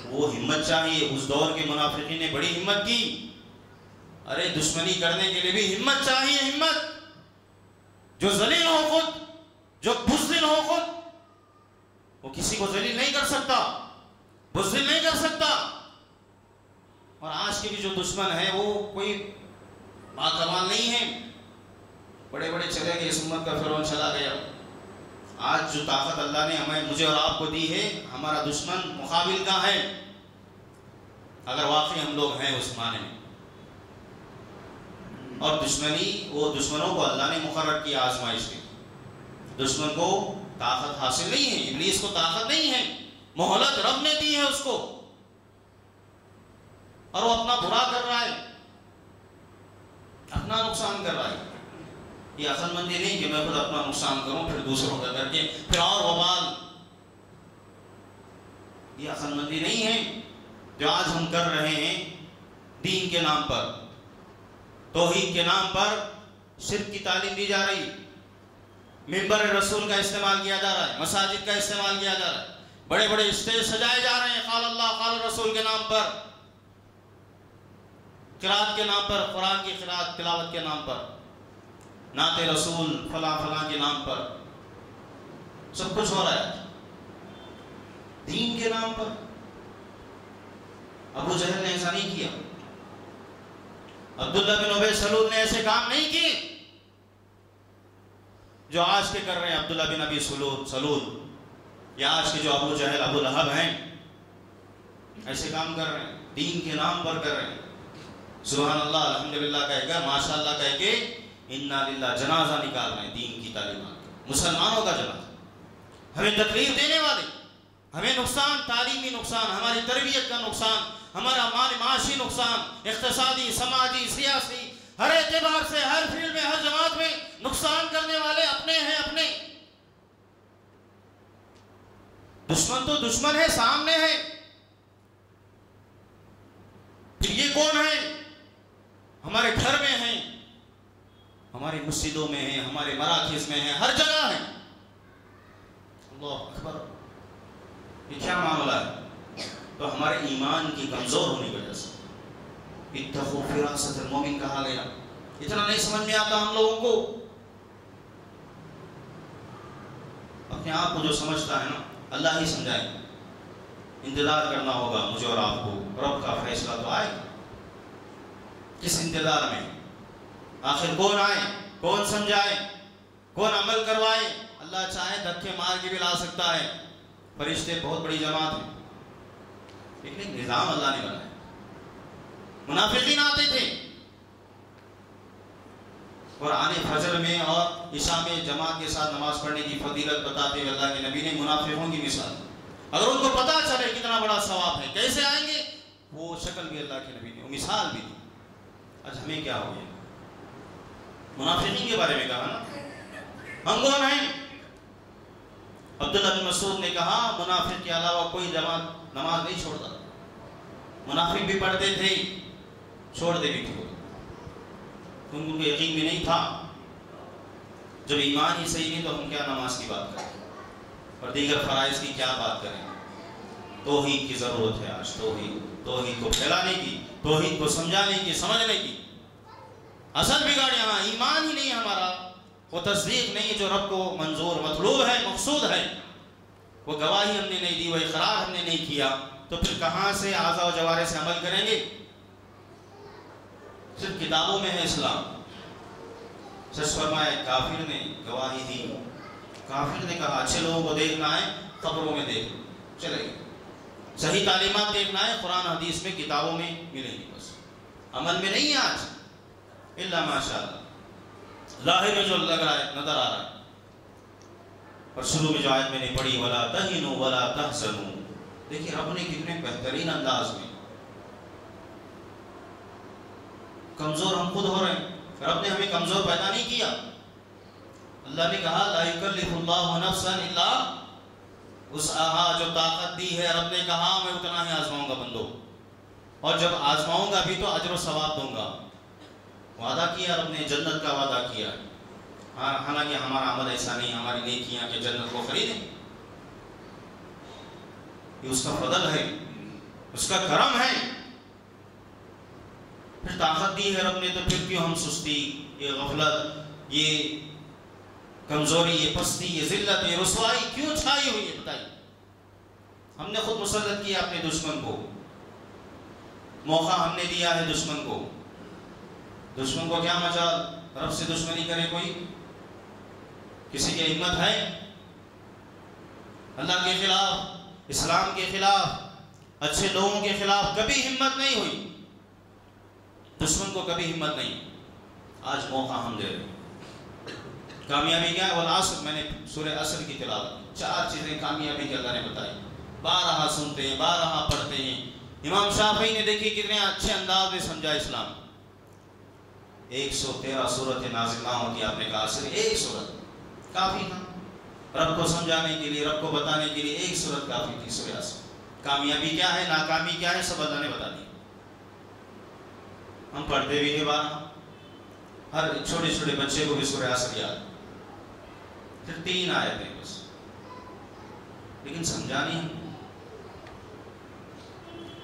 वो हिम्मत चाहिए। उस दौर के मुनाफिकी ने बड़ी हिम्मत की। अरे, दुश्मनी करने के लिए भी हिम्मत चाहिए, हिम्मत। जो जलील हो खुद, जो बुजदिल हो खुद वो किसी को जलील नहीं कर सकता बुजदिल नहीं कर सकता। और आज के भी जो दुश्मन है, वो कोई बाकमाल नहीं है। बड़े बड़े चले गए, इस उम्मत का फिर चला गया। आज जो ताकत अल्लाह ने हमें, मुझे और आपको दी है, हमारा दुश्मन मुकाबिल का है। अगर वाकई हम लोग हैं उस माने में। और दुश्मनी, वो दुश्मनों को अल्लाह ने मुकर किया आजमाइश के। दुश्मन को ताकत हासिल नहीं है, इब्लीस को ताकत नहीं है। मोहलत रब ने दी है उसको। और वो अपना बुरा कर रहा है। अपना नुकसान कर रहा है। ये अकलमंदी नहीं कि मैं खुद अपना नुकसान करूँ, फिर दूसरों का करके, फिर और वबाल ये अकलमंदी नहीं है जो आज हम कर रहे हैं दीन के नाम पर। तोहीद के नाम पर सिर्फ़ की तालीम दी जा रही। मिंबर रसूल का इस्तेमाल किया जा रहा है, मसाजिद का इस्तेमाल किया जा रहा है। बड़े बड़े स्टेज सजाए जा रहे हैं, खाल अल्लाह, खाल रसूल के नाम पर। किरात के नाम पर, कुरान की किरात, तिलावत के नाम पर। नाते रसूल, फला फला के नाम पर। सब कुछ हो रहा है। दीन के नाम पर। अबू जहल ने ऐसा नहीं किया। अब्दुल्ला बिन उबे सलूल ने ऐसे काम नहीं किए। जो आज के कर रहे हैं अब्दुल्ला बिन अबी सलूल सलूल या आज के जो अबू जहल, अबू लहब हैं, ऐसे काम कर रहे हैं, दीन के नाम पर कर रहे हैं। सुबह अल्लाह अल्हम्दुलिल्लाह कहकर माशाल्लाह कह के इन्ना जनाजा निकाल रहे हैं दीन की तालीमात मुसलमानों का जनाजा। हमें तकलीफ़ देने वाले, हमें नुकसान, तालीमी नुकसान, हमारी तरबियत का नुकसान, हमारा माल माशी नुकसान, इकतसादी, समाजी, सियासी हर एतबार से, हर फ़ील्ड में, हर जमात में नुकसान करने वाले अपने हैं, अपने। दुश्मन तो दुश्मन है, सामने है। फिर ये कौन है? हमारे घर में है, हमारे मस्जिदों में है, हमारे मराठीज में है, हर जगह है। अल्लाह अकबर। ये क्या मामला है? तो हमारे ईमान की कमज़ोर होने की वजह से। फिरासत मोमिन कहा गया। इतना नहीं समझ में आता हम लोगों को। अपने आप को जो समझता है ना, अल्लाह ही समझाए। इंतज़ार करना होगा मुझे और आपको। रब का फैसला तो आए। किस इंतज़ार में? आखिर कौन आए? कौन समझाए? कौन अमल करवाए? अल्लाह चाहे धक्के मार के भी ला सकता है। फरिश्ते बहुत बड़ी जमात है। लेकिन निज़ाम अल्लाह ने बनाया। मुनाफिकीन आते थे। और आने फजर में और ईशा में जमात के साथ नमाज़ पढ़ने की फजीलत बताते हुए अल्लाह के नबी ने मुनाफिकों की मिसाल अगर उनको पता चले कितना बड़ा सवाब है, कैसे आएँगे? वो शक्ल भी अल्लाह के नबी ने मिसाल भी दी। आज हमें क्या हो गया? मुनाफिकीन के बारे में कहा ना। हम कौन हैं? अब्दुल्ला मसूद ने कहा, मुनाफिक के अलावा कोई जमात, नमाज़ नहीं छोड़ता। मुनाफिक भी पढ़ते थे। छोड़ दे भी थे उनको यकीन भी नहीं था। जब ईमान ही सही नहीं तो हम क्या नमाज़ की बात करें? और दीगर फ़राइज की क्या बात करें? तोहीद की ज़रूरत है आज, तोहीद। तोहीद को फैलाने की, तोहीद को समझाने की, समझने की। असल बिगाड़ यहाँ, ईमान ही नहीं हमारा। वो तस्दीक नहीं जो रब को मंजूर, मतलूब है, मकसूद है। वो गवाही हमने नहीं दी, वो इकरार हमने नहीं किया। तो फिर कहाँ से आज़ा जवारे से अमल करेंगे? सिर्फ़ किताबों में है इस्लाम, सच फरमाए, काफिर ने गवाही दी। काफिर ने कहा, अच्छे लोगों को देखना है, खबरों में देख। चले। सही तालीमत देखना है, कुरान, हदीस में, किताबों में मिलेगी बस। अमल में नहीं है आज, इल्ला माशा लाहिर में जो लग रहा है, नज़र आ रहा है। और शुरू में जो आयत मैंने पढ़ी, वला तहीनो, वला तहसनू देखिए रब ने कितने बेहतरीन अंदाज में कमज़ोर हम खुद हो रहे हैं। रब ने हमें कमज़ोर पैदा नहीं किया। अल्लाह ने कहा इल्ला उस आहा जो ताकत दी है रब ने कहा, मैं उतना ही आजमाऊँगा बंदो। और जब आजमाऊँगा भी तो अजर सवाब दूँगा। वादा किया रब ने, जन्नत का वादा किया। हाँ हालाँकि हमारा अमल ऐसा नहीं, हमारी नेकियाँ के जन्नत को खरीदे। ये उसका फजल है, उसका करम है। फिर ताकत दी है रब ने तो फिर क्यों हम सुस्ती, ये गफलत, ये कमज़ोरी, ये पस्ती, ये जिल्लत, ये रसवाई क्यों छाई हुई है बताइए? हमने खुद मुसलत किया अपने दुश्मन को। मौका हमने दिया है दुश्मन को। दुश्मन को क्या मज़ा? रब से दुश्मनी करे कोई? किसी की हिम्मत है? अल्लाह के खिलाफ, इस्लाम के खिलाफ, अच्छे लोगों के खिलाफ कभी हिम्मत नहीं हुई। दुश्मन को कभी हिम्मत नहीं। आज मौका हम दे रहे कामयाबी क्या है? वल असर मैंने सूर्य असर की तिलावत। चार चीज़ें कामयाबी की अल्लाह ने बताई। बारहा सुनते हैं, बारहा पढ़ते हैं। इमाम शाफी ने देखी कितने अच्छे अंदाज में समझा इस्लाम। एक सौ तेरह सूरत नाजिल होती, आपने कहा सिर्फ़ एक सूरत। काफ़ी था। रब को समझाने के लिए, रब को बताने के लिए एक सूरत काफ़ी थी सूर्य असर। कामयाबी क्या है, नाकामी क्या है, सब अल्लाह ने बता दी। हम पढ़ते भी थे बारह हर छोटे छोटे बच्चे को भी सूर्य असर याद। फिर तीन आए थे बस। लेकिन समझा नहीं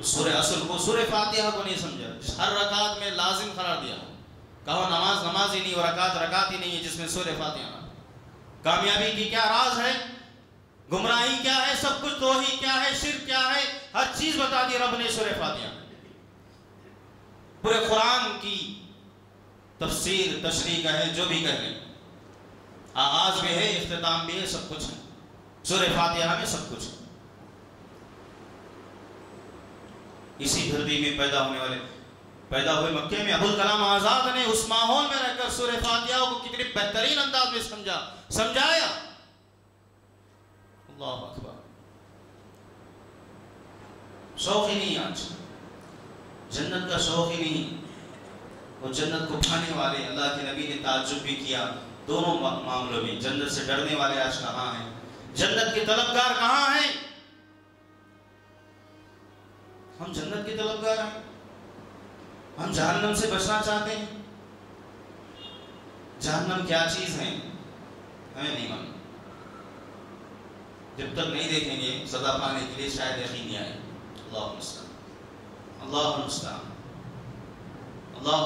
सूर्य असल को सूर्य फातिहा को नहीं समझा। हर रकात में लाजिम करार दिया। कहो नमाज़ नमाज़ ही नहीं और रकात रकात ही नहीं है जिसमें सूर्य फातिहा कामयाबी की क्या राज है? गुमराही क्या है? सब कुछ तो ही क्या है? शिर क्या है? हर चीज़ बता दी रब ने सूर्य फातिहा। पूरे कुरान की तफसीर तशरी का है जो भी कह लें आगाज़ भी है इख्ताम भी है, सब कुछ है। सूर्य फातिहा में सब कुछ है। इसी धरती में पैदा होने वाले, पैदा हुए मक्के में अबुल कलाम आज़ाद ने उस माहौल में रहकर सूर्य फातिहा को कितने बेहतरीन अंदाज में समझा। समझाया। अल्लाह अकबर। शौक ही नहीं आज। जन्नत का शौक ही नहीं। वो जन्नत को खाने वाले अल्लाह के नबी ने ताजुब भी किया। दोनों मामलों में जन्नत से डरने वाले आज कहाँ हैं? जन्नत के तलबगार कहाँ हैं? हम जन्नत के तलबगार हैं। हम जहन्नम से बचना चाहते हैं। जहन्नम क्या चीज़ है? हमें नहीं मालूम। जब तक नहीं देखेंगे सदा पाने के लिए शायद यकीन नहीं आए। अल्लाह अल्लाह अल्लाह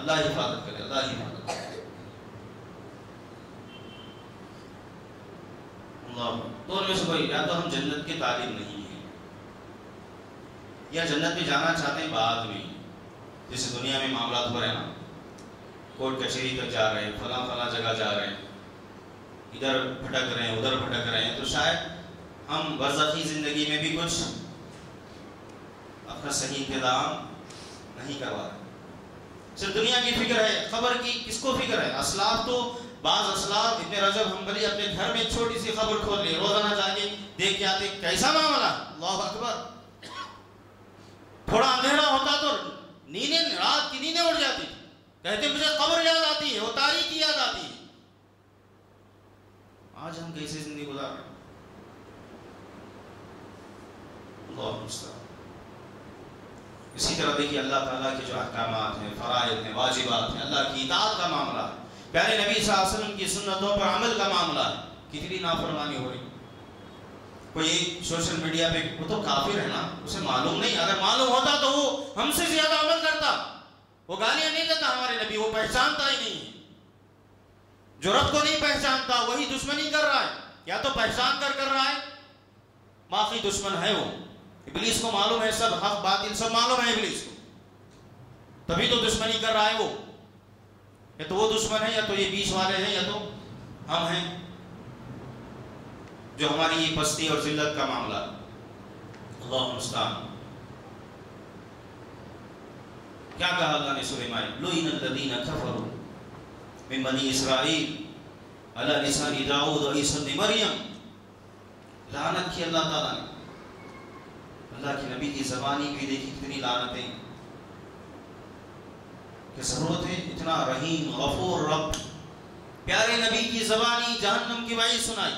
अल्लाह हिफाजत करे, अल्लाह हिफाजत करे। तो उनमें से कोई, या तो हम जन्नत के तालिब नहीं हैं, या जन्नत में जाना चाहते हैं बाद में, जैसे दुनिया में मामला हो रहे हैं ना। कोर्ट कचहरी तक जा रहे हैं, फला फला जगह जा रहे हैं। इधर भटक रहे हैं, उधर भटक रहे हैं तो शायद हम बरज़खी ज़िंदगी में भी कुछ अपना सही इंतज़ाम नहीं करवा रहे। सिर्फ़ दुनिया की फ़िक्र है, खबर की किसको फ़िक्र है? असलाफ तो बाज असलाफ इतने रजब, हम्बली अपने घर में छोटी सी खबर खोल ली रोज़ाना जाके देख के आते, कैसा मामला? अल्लाह अकबर। थोड़ा अंधेरा होता तो नींदें, रात की नींदें उड़ जाती कहते, मुझे खबर याद आती है, वो तारीख की याद आती है। आज हम कैसे ज़िंदगी गुजार रहे हैं। इसी तरह देखिए अल्लाह ताला के जो अहकाम हैं, फ़राइद हैं, वाजिबात हैं, अल्लाह की इताअत का मामला है। प्यारे नबी वसल्लम की सुन्नतों पर अमल का मामला है। कितनी नाफरमानी हो रही कोई सोशल मीडिया पे, वो तो काफिर है ना, उसे मालूम नहीं। अगर मालूम होता तो वो हमसे ज़्यादा अमल करता। वो गालियाँ नहीं देता हमारे नबी, वो पहचानता ही नहीं जो रब को नहीं पहचानता, वही दुश्मनी कर रहा है। या तो पहचान कर कर रहा है, बाकी दुश्मन है वो। इबलीस को मालूम है, सब हक, बातिल, सब मालूम है इबलीस को। तभी तो दुश्मनी कर रहा है वो। या तो वो दुश्मन है, या तो ये बीच वाले हैं, या तो हम हैं, जो हमारी ये पस्ती और जिल्लत का मामला। अल्लाह क्या कहा अल्लाह ने माइद लुइन अल्लदीन कफरू मिन बनी इस्राइल, अला लिसानी दाऊद और ईसा इब्न मरियम। लानत की अल्लाह ताला ने। अल्लाह के नबी की जबानी भी देखी कितनी लानतें। कि ज़रूरत? है इतना रहीम, गफूर रब। प्यारे नबी की जबानी जहन्नम की वाई सुनाई।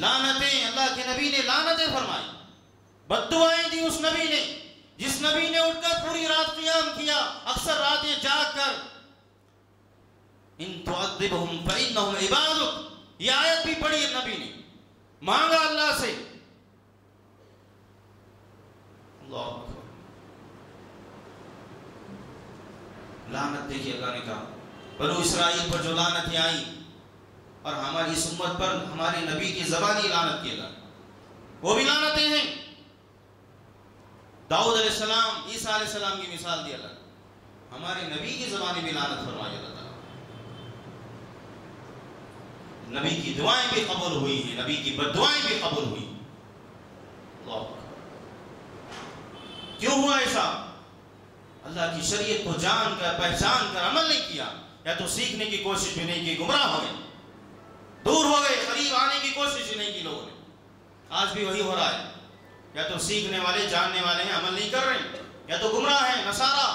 लानतें, अल्लाह के नबी ने लानतें फरमाई। बदुआएँ दी उस नबी ने, जिस नबी ने उठकर पूरी रात क्याम किया, अक्सर रातें जाग कर इन तुअद्दिबहुम फइन्नहुम इबादुक, ये आयत भी पढ़ी नबी ने। मांगा अल्लाह से अल्लाह लानत देखिए अल्लाह ने कहा, बनो इसराइल पर जो लानतें आई, और हमारी इस उम्मत पर हमारे नबी की जबानी लानत की अल्लाह वो भी लानतें हैं। दाऊद अलैहिस्सलाम ईसा अलैहिस्सलाम की मिसाल दी अल्लाह हमारे नबी की जबानी भी लानत फरमाई अल्लाह नबी की दुआएँ भी कबूल हुई हैं, नबी की बदुआएँ भी कबूल हुई। अल्लाह। क्यों हुआ ऐसा अल्लाह की शरीयत को जान कर पहचान कर अमल नहीं किया। या तो सीखने की कोशिश भी नहीं की, गुमराह हो गए। दूर हो गए, करीब आने की कोशिश ही नहीं की लोगों ने। आज भी वही हो रहा है। या तो सीखने वाले, जानने वाले हैं, अमल नहीं कर रहे हैं। या तो गुमराह है, नसारा,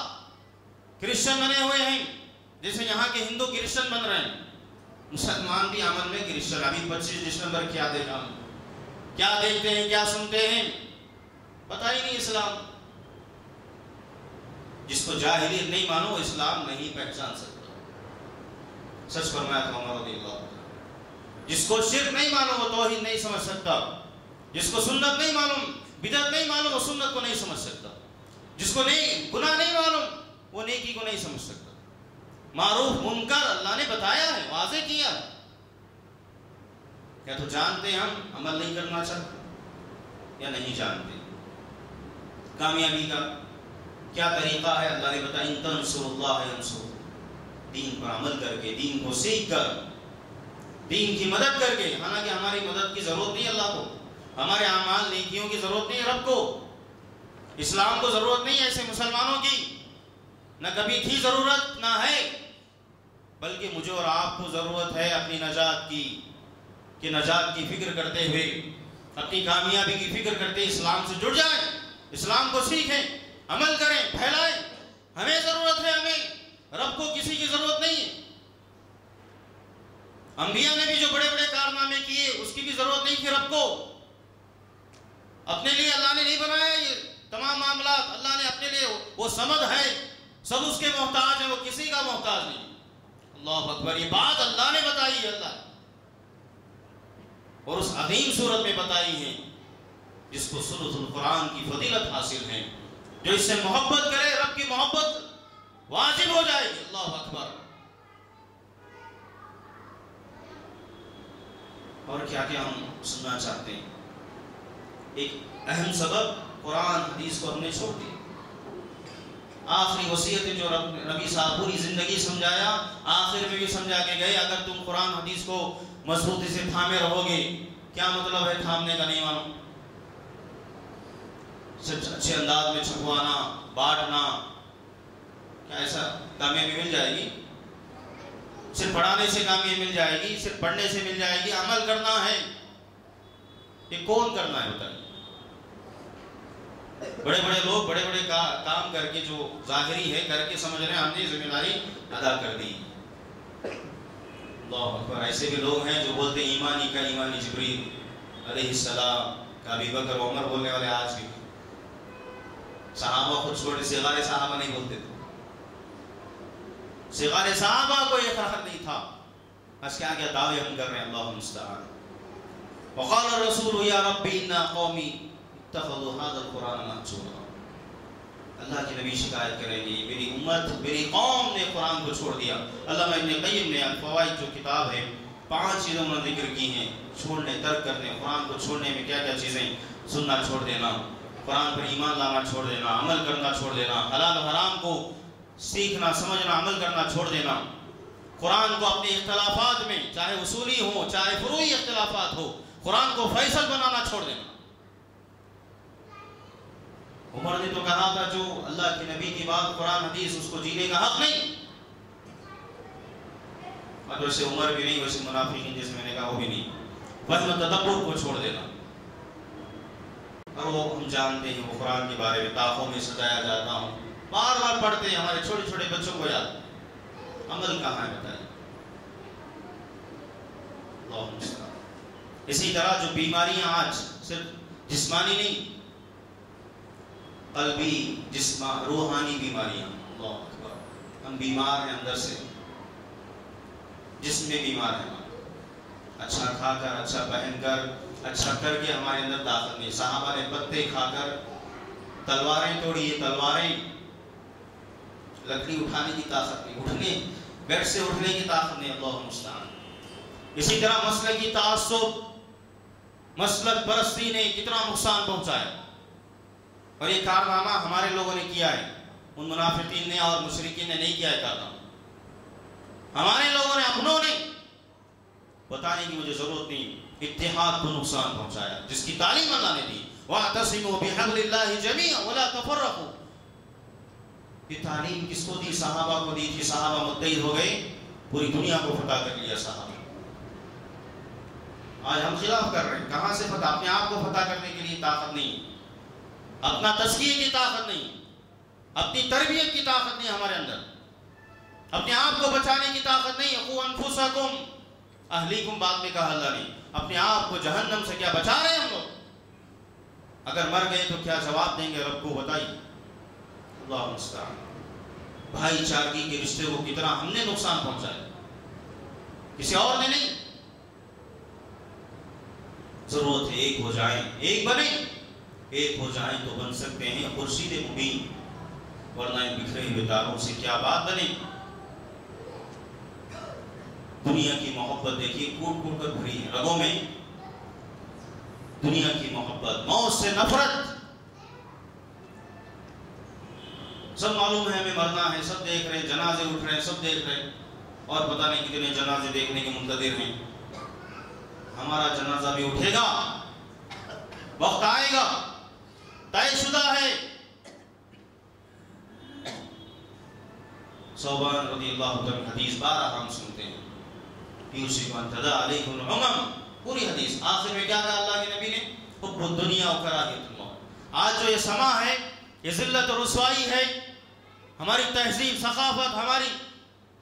क्रिश्चियन बने हुए हैं, जैसे यहाँ के हिंदू क्रिश्चियन बन रहे हैं। मुसलमान भी अमल में क्रिश्चियन। अभी पच्चीस दिसंबर क्या देखा क्या देखते हैं, क्या सुनते हैं? पता ही नहीं इस्लाम। जिसको जाहिलियत नहीं मानो इस्लाम नहीं पहचान सकता। सच फरमाया था उमर रज़ियल्लाहु जिसको शिरक नहीं मानो, वो तौहीद नहीं समझ सकता। जिसको सुन्नत नहीं मालूम, बिदत नहीं मालूम, वो सुन्नत को नहीं समझ सकता। जिसको नहीं, गुनाह नहीं मालूम, वो नेकी को नहीं समझ सकता। मारूफ, मुनकर, अल्लाह ने बताया है वाजे किया या तो जानते हम, अमल नहीं करना चाहते? या नहीं जानते? कामयाबी का क्या तरीका है? अल्लाह ने बताया दीन पर अमल करके, दीन को सीख कर, दीन की मदद करके। हालाँकि हमारी मदद की ज़रूरत नहीं अल्लाह को, हमारे अमाल नेकियों की ज़रूरत नहीं रब को। इस्लाम को ज़रूरत नहीं ऐसे मुसलमानों की। न कभी थी ज़रूरत, ना है। बल्कि मुझे और आपको ज़रूरत है अपनी नजात की, कि नजात की फ़िक्र करते हुए, अपनी कामयाबी की फ़िक्र करते इस्लाम से जुड़ जाए। इस्लाम को सीखें। अमल करें, फैलाएँ। हमें ज़रूरत है, हमें। रब को किसी की ज़रूरत नहीं है। अंबिया ने भी जो बड़े बड़े कारनामे किए, उसकी भी ज़रूरत नहीं थी रब को। अपने लिए अल्लाह ने नहीं बनाया ये तमाम मामला अल्लाह ने अपने लिए वो समद है। सब उसके मोहताज है, वो किसी का मोहताज नहीं। अल्लाह अकबर, ये बात अल्लाह ने बताई है, अल्लाह। और उस अजीम सूरत में बताई है, जिसको सुलुल कुरान की फजीलत हासिल है। जो इससे मोहब्बत करे, रब की मोहब्बत वाजिब हो जाएगी। अल्लाह अकबर। और क्या क्या हम सुनना चाहते हैं? एक अहम सबब कुरान हदीस को हमने छोड़ दिया। आखिरी वसीयत जो नबी साहब पूरी ज़िंदगी समझाया, आखिर में भी समझा के गए, अगर तुम कुरान हदीस को मजबूती से थामे रहोगे, क्या मतलब है थामने का, नहीं मानो सिर्फ़ अच्छे अंदाज में छपवाना बांटना क्या ऐसा कामयाबी मिल जाएगी? सिर्फ़ पढ़ाने से कामयाबी मिल जाएगी सिर्फ़ पढ़ने से मिल जाएगी अमल करना है। ये कौन करना है बताइए बड़े बड़े लोग बड़े बड़े का, काम करके जो जाहिरी है करके समझ रहे हैं हमने ज़िम्मेदारी अदा कर दी। अकबर ऐसे भी लोग हैं जो बोलते हैं ईमानी का ईमानी जबरील सलाम का अभी बकर उमर बोलने वाले आज भी। सहाबा खुद छोड़े सिगारे सहाबा नहीं बोलते थे सिगारे सहाबा को यह फखर नहीं था बस क्या क्या दावे हम कर रहे हैं अल्लाह मुस्तआन वक़ाल रसूल कौमी अल्लाह के नबी शिकायत करेंगे मेरी उम्मत मेरी कौम ने कुरान को छोड़ दिया अल्लाह ने अल-फ़वाइद जो किताब है पाँच चीज़ों में ज़िक्र की हैं छोड़ने तर्क करने कुरान को छोड़ने में क्या क्या चीज़ें सुनना छोड़ देना कुरान पर ईमान लाना छोड़ देना, अमल करना छोड़ देना, हलाल हराम को सीखना, समझना, अमल करना छोड़ देना। कुरान को अपने इख्तलाफात में, चाहे उसूली हो, चाहे फरूई इख्तलाफात हो, कुरान को फैसल बनाना छोड़ देना। उमर ने तो कहा था, जो अल्लाह के नबी की बात, कुरान, हदीस, उसको जीने का हक नहीं। और वैसे उमर भी नहीं वैसे मुनाफिक जैसे मैंने कहा, वो भी नहीं। वज़न तदब्बर को छोड़ देना। और वो हम जानते हैं, वो कुरान के बारे में ताकों में सजाया जाता हूँ। बार बार पढ़ते हैं, हमारे छोटे छोटे बच्चों को याद। अमल कहाँ है बताइए इसी तरह जो बीमारियाँ आज, सिर्फ़ जिस्मानी नहीं, कल्बी, जिस्मा, रूहानी बीमारियाँ हम बीमार हैं अंदर से। जिसमें बीमार हैं। अच्छा खाकर अच्छा पहनकर अच्छा करके हमारे अंदर ताकत नहीं साहबा ने पत्ते खाकर तलवारें तोड़ी तलवारें लकड़ी उठाने की ताकत नहीं, उठने बेड से उठने की ताकत नहीं, अल्लाह मुस्तान। इसी तरह मसल की तासुब मसलक परस्ती ने कितना नुकसान पहुँचाया। और ये कारनामा हमारे लोगों ने किया है। उन मुनाफिकीन ने और मुशरकिन ने नहीं किया है कारनामा। हमारे लोगों ने, अपनों ने, बताने की मुझे ज़रूरत नहीं। इतिहाद को नुकसान पहुँचाया, जिसकी तालीम अल्लाह ने दी। वह तस्मो जमीअ वला तफर्रकू। ये तालीम किसको दी? सहाबा को दी थी सहाबा मुत्तहिद हो गए, पूरी दुनिया को फतह कर लिया सहाबा। आज हम खिलाफ कर रहे हैं। कहाँ से फतह? अपने आप को फतह करने के लिए ताकत नहीं। अपना तस्कीर की ताकत नहीं। अपनी तरबियत की ताकत नहीं हमारे अंदर। अपने आप को बचाने की ताकत नहीं। अनफुसकुम। अहलीकुम, बाद में कहा अल्लाह ने अपने आप को जहन्नम से क्या बचा रहे हम लोग? अगर मर गए तो क्या जवाब देंगे? रब को बताइए। अल्लाह मुस्तान भाईचारगी के रिश्ते को कितना हमने नुकसान पहुँचाया। किसी और ने नहीं। ज़रूरत है एक हो जाए, एक बने। एक हो जाए तो बन सकते हैं खुर्शीद मुबीन। वरना बिखरे हुए तारों से क्या बात बने? दुनिया की मोहब्बत देखिए कूट कूट कर भरी है रगों में। दुनिया की मोहब्बत, मौत से नफरत। सब मालूम है हमें मरना है, सब देख रहे हैं, जनाजे उठ रहे हैं, सब देख रहे हैं। और पता नहीं कितने जनाजे देखने के मुंतजर हैं। हमारा जनाजा भी उठेगा, वक्त आएगा, तयशुदा है। सोबान रदी अल्लाह हदीस बारह हम सुनते हैं। पूरी हदीस। आखिर में क्या कहा अल्लाह के नबी ने? दुनिया कराहियतुल मौत आज जो ये समा है, ये जिल्लत और है, हमारी तहजीब, सकाफत, हमारी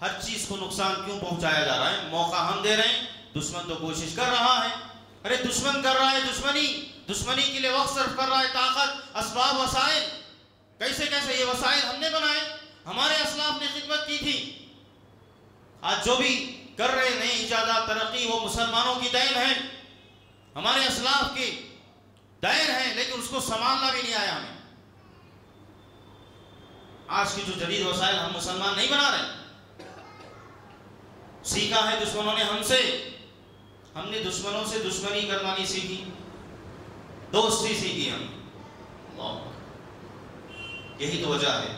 हर चीज़ को नुकसान क्यों पहुँचाया जा रहा है? मौका हम दे रहे हैं। दुश्मन तो कोशिश कर रहा है। अरे दुश्मन कर रहा है दुश्मनी। दुश्मनी के लिए वक्त सर्फ कर रहा है ताकत, असबाब, वसाइल। कैसे कैसे ये वसाइल हमने बनाए? हमारे असलाफ ने खिदमत की थी। आज जो भी कर रहे नई इजादा तरक्की, वो मुसलमानों की दैन है। हमारे असलाफ की दैन है, लेकिन उसको संभालना भी नहीं आया हमें। आज की जो जदीद वसाइल हम मुसलमान नहीं बना रहे। सीखा है दुश्मनों ने हमसे। हमने दुश्मनों से दुश्मनी करना नहीं सीखी। दोस्ती सीखी हम यही तो वजह है।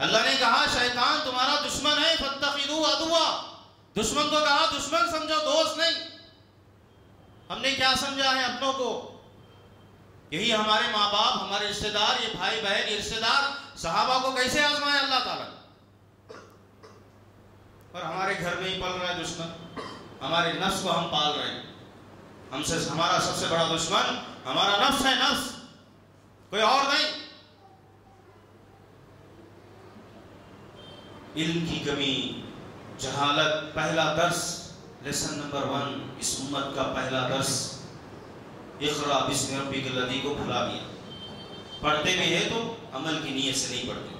अल्लाह ने कहा, शैतान तुम्हारा दुश्मन है, फत्तखिदू अदुआ दुश्मन को कहा, दुश्मन समझो, दोस्त नहीं। हमने क्या समझा है अपनों को? यही हमारे माँ बाप हमारे रिश्तेदार, ये भाई बहन ये रिश्तेदार, सहाबा को कैसे आजमाए अल्लाह ताला? पर हमारे घर में ही पल रहा है दुश्मन। हमारे नफ्स को हम पाल रहे हैं। हमसे, हमारा सबसे बड़ा दुश्मन, हमारा नफ्स है नफ्स। कोई और नहीं? इल्म की कमी। जहालत पहला दर्स लेसन नंबर वन इस उम्मत का पहला दर्स। इकरा बिस्म रब्बिक लदी को भुला दिया। पढ़ते भी है तो अमल की नीयत से नहीं पढ़ते।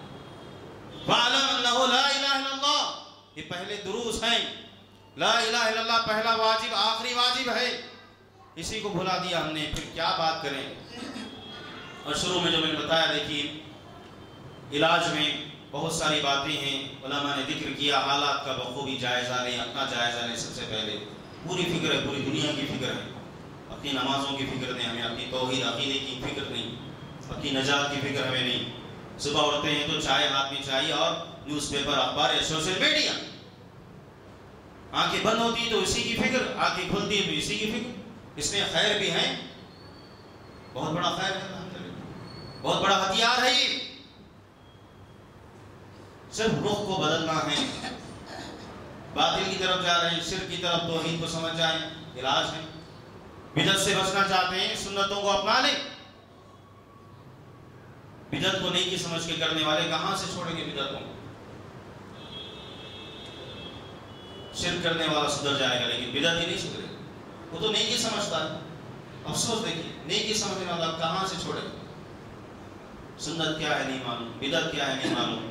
ये पहले दुरूस हैं। ला इल्लल्लाह पहला वाजिब, आखिरी वाजिब है। इसी को भुला दिया हमने। फिर क्या बात करें? और शुरू में जो मैंने बताया, देखिए, इलाज में बहुत सारी बातें हैं। उलमा ने ज़िक्र किया, हालात का बखूबी जायज़ा लें, अपना जायज़ा लें सबसे पहले। पूरी फ़िक्र है, पूरी दुनिया की फ़िक्र है। अपनी नमाजों की फ़िक्र नहीं, हमें अपनी तोहहीद अकीदे की फ़िक्र नहीं, अपनी नजात की फ़िक्र हमें नहीं। सुबह उठते हैं तो चाय हाथ में चाहिए और न्यूज़पेपर अखबार या सोशल मीडिया आँखें बंद होती तो इसी की फ़िक्र, आँखें खुलती है तो इसी की फ़िक्र। इसमें खैर भी है। बहुत बड़ा खैर है बहुत बड़ा हथियार है ये। सिर्फ़ रुख को बदलना है। बातिल की तरफ़ जा रहे हैं, सिर की तरफ़ तोहीद को समझ जाए इलाज है। बिदत से बचना चाहते हैं, सुन्नतों को अपना लें बिदत को नहीं की समझ के करने वाले, कहाँ से छोड़ेंगे बिदत को? शिर करने वाला सुधर जाएगा, लेकिन बिदत ही नहीं सुधरेगा। वो तो नहीं की समझता है। अफसोस देखिए नहीं की समझने वाला कहाँ से छोड़ेगा? सुन्नत क्या है, नहीं मालूम। बिदत क्या है, नहीं मालूम।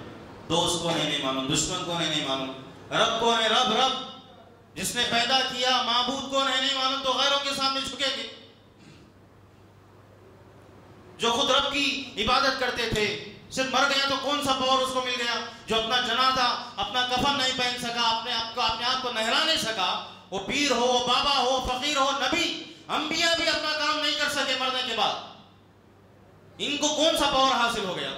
दोस्त को नहीं मालूम, दुश्मन को नहीं मालूम, रब को है रब रब। जिसने पैदा किया माबूद को है नहीं मालूम तो गैरों के सामने झुकेंगे। जो खुद रब की इबादत करते थे, सिर्फ़ मर गया तो कौन सा पावर उसको मिल गया? जो अपना जनाजा, अपना कफन नहीं पहन सका, अपने आप को, अपने आप को नहला नहीं सका, वो पीर हो, वो बाबा हो, फकीर हो, नबी, अंबिया भी अपना काम नहीं कर सके मरने के बाद। इनको कौन सा पावर हासिल हो गया?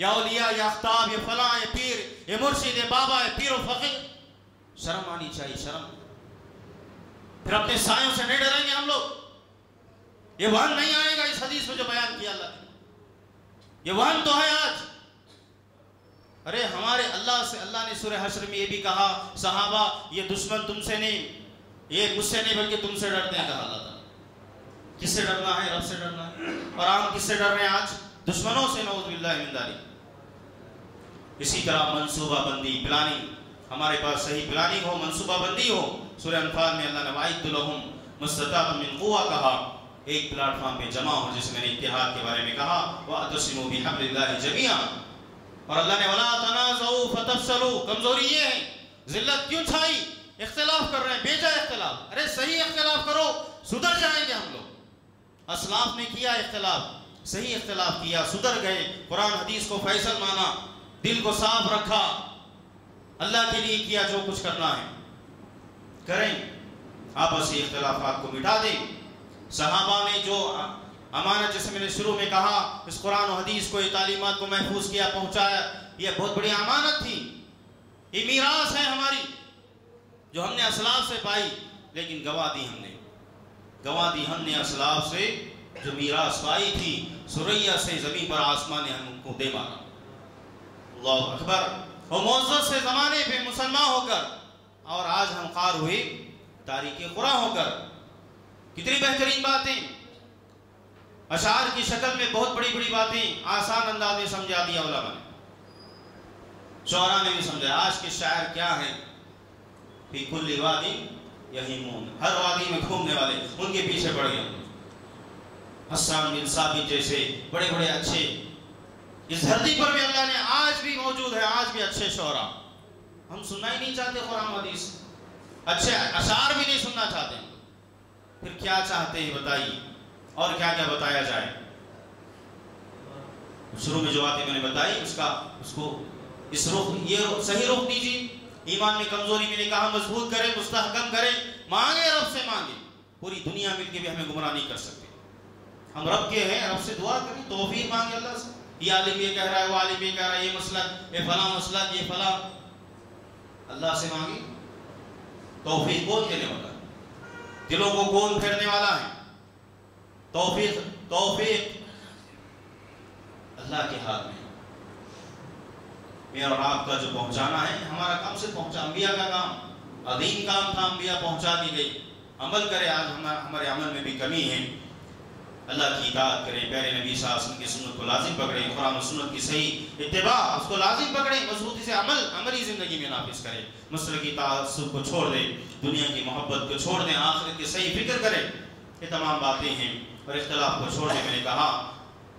या उलिया या अख्ताब ये फला, ये पीर, ये मुर्शिद, ये बाबा, ये पीर फकीर। शर्म आनी चाहिए, शर्म। फिर अपने सायों से नहीं डरेंगे हम लोग। ये वहन नहीं आएगा इस हदीस में जो बयान किया अल्लाह ये वहन तो है आज। अरे हमारे अल्लाह से अल्लाह ने सूर्य हशर में ये भी कहा, सहाबा, ये दुश्मन तुमसे नहीं, ये मुझसे नहीं, बल्कि तुमसे डरते हैं, कहा अल्लाह किससे डरना है? रब से डरना है। और हम किससे डर रहे हैं आज? दुश्मनों से नौजबिल्लादारी इसी तरह मनसूबा बंदी प्लानिंग हमारे पास सही प्लानिंग हो मनसूबा बंदी हो सूर्य अनफाल में अल्लाह ने वाइदुलहुम मुस्तताब मिन कुवा कहा, एक प्लेटफॉर्म पे जमा हो जिसमें मैंने इत्तेहाद के बारे में कहा, व अतसिमु बिहब्लिल्लाहि और अल्लाह ने वला तनाज़उ फतफसलु, कमज़ोरी ये है, जिल्लत क्यों छाई? इख्तिलाफ कर रहे हैं बेजा इख्तिलाफ। अरे सही इख्तिलाफ करो, सुधर जाएँगे हम लोग। असलाफ ने किया इख्तिलाफ। सही इख्तिलाफ किया, सुधर गए, कुरान, हदीस को फैसल माना, दिल को साफ़ रखा। अल्लाह के लिए किया जो कुछ करना है। करें। आपसी इख्तलाफात को मिटा दें। सहाबा ने जो अमानत, जैसे मैंने शुरू में कहा, इस कुरान और हदीस को, ये तालीमत को महफूज किया, पहुँचाया, ये बहुत बड़ी अमानत थी। ये मीरास है हमारी, जो हमने असलाफ से पाई, लेकिन गवा दी हमने। गवा दी हमने असलाफ से। जो मीरास पाई थी, सुरैया से ज़मीन पर आसमान ने हमको दे मारा। अल्लाह अकबर। और मोजत से ज़माने पे मुसलमान होकर, और आज हम खार हुए तारीख खुरा होकर। कितनी बेहतरीन बातें। अशार की शक्ल में बहुत बड़ी बड़ी बातें आसान अंदाज में समझा दिया उलमा ने। शौरा ने भी समझा, आज के शायर क्या हैं? फ़ी कुल्ली वादी, यही मून हर वादी में घूमने वाले, उनके पीछे पड़ गए। हसान बिन साबित जैसे बड़े बड़े अच्छे। इस धरती पर भी अल्लाह ने आज भी मौजूद है, आज भी अच्छे शोरा हम सुनना ही नहीं चाहते कुरान हदीस। अच्छे अशार भी नहीं सुनना चाहते। फिर क्या चाहते हैं बताइए? और क्या क्या बताया जाए? शुरू में जो बातें मैंने बताई, उसका, उसको, इस रुख, ये सही रुख दीजिए। ईमान में कमज़ोरी मैंने कहा मज़बूत करें, मुस्तहकम करें, मांगे रब से मांगे। पूरी दुनिया मिलकर भी हमें गुमराह नहीं कर सकते। हम रब के हैं, रब से दुआ करें, तोफीक मांगे अल्लाह से। ये आलिम ये कह रहा है, वो आलिम ये कह रहा है, ये मसला ये फला मसला ये फला। अल्लाह से मांगे, तोफीक कौन देने वाला दिलों को कौन फेरने वाला है। तोफीक तोफीक। अल्लाह के हाथ में। मेरा और आपका जो पहुंचाना है, हमारा काम से पहुँचा, अंबिया का काम। अदीम काम था, अंबिया पहुँचा दी गई। अमल करे आज हमारे अमल में भी कमी है। अल्लाह की इताअत करें, प्यारे नबी शासन की सुन्नत को लाजिम पकड़ें, कुरान सुन्नत की सही इत्तिबा, उसको लाजिम पकड़ें, मजबूती से अमल, अमली ज़िंदगी में नाफिज करें। मसल की तासुब को छोड़ दें, दुनिया की मोहब्बत को छोड़ दें, आखिरत की सही फ़िक्र करें। ये तमाम बातें हैं और इख्तलाफ को छोड़ दें, मैंने कहा,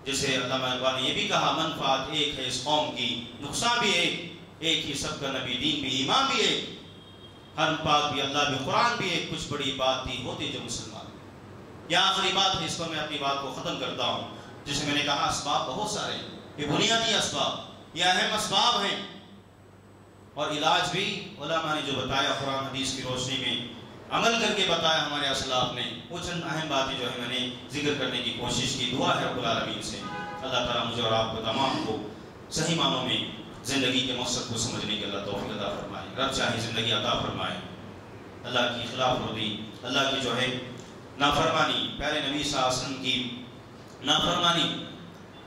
जैसे अल्लाह ने यह भी कहा, मनफात एक है इस कौम की, नुकसान भी एक एक ही सबका नबी दीन भी, ईमान भी एक, हर बात भी अल्लाह भी, कुरान भी एक, कुछ बड़ी बात थी होती जो मुसलमान यह आखिरी बात है इस पर मैं अपनी बात को ख़त्म करता हूँ, जिसे मैंने कहा इसबाब बहुत सारे ये बुनियादी इसबाब ये अहम इसबाब हैं। और इलाज भी ने जो बताया कुरान हदीस की रोशनी में, अमल करके बताया हमारे असलाफ ने, वो चंद अहम बातें जो है मैंने ज़िक्र करने की कोशिश की। दुआ है रबालमीन से। अल्लाह ताला मुझे और आपको तमाम को सही मानों में ज़िंदगी के मकसद को समझने के अल्लाह तोफ़ी अदा फरमाए। रब चाहे ज़िंदगी अदा फरमाए। अल्लाह की खिलाफ रोदी अल्लाह की जो है नाफरमानी, प्यारे नबी शासन की नाफरमानी,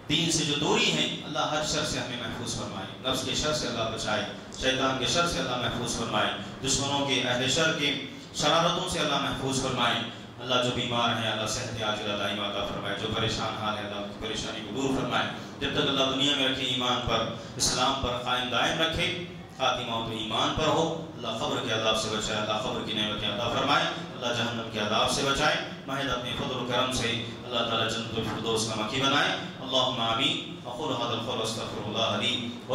दीन से जो दूरी है, अल्लाह हर शर से हमें महफूज फरमाए। नफ्स के शर से अल्लाह बचाए, शैतान के शर से अल्लाह महफूज फरमाए, दुश्मनों के, अहल शर के शरारतों से अल्लाह महफूज फरमाए। अल्लाह जो बीमार है, अल्लाह सेहत आज अता फरमाए, जो परेशान हाल है, अल्लाह की परेशानी को दूर फरमाए। जब तक अल्लाह दुनिया में रखे, ईमान पर, इस्लाम पर कायम, दायम रखे खातिमा तो ईमान पर हो, अल्लाह खबर के अदाब से बचाए, अल्लाह खबर की नमत अदा फरमाए, अल्लाह जहन्नम के अदाब से बचाए महद अपने फजल करम से अल्लाह ताला का मकी बनाए। अल्लाहुम्मा आमीन। अक़ूलु हाज़ल क़ौल अस्तग़फिरुल्लाह ली व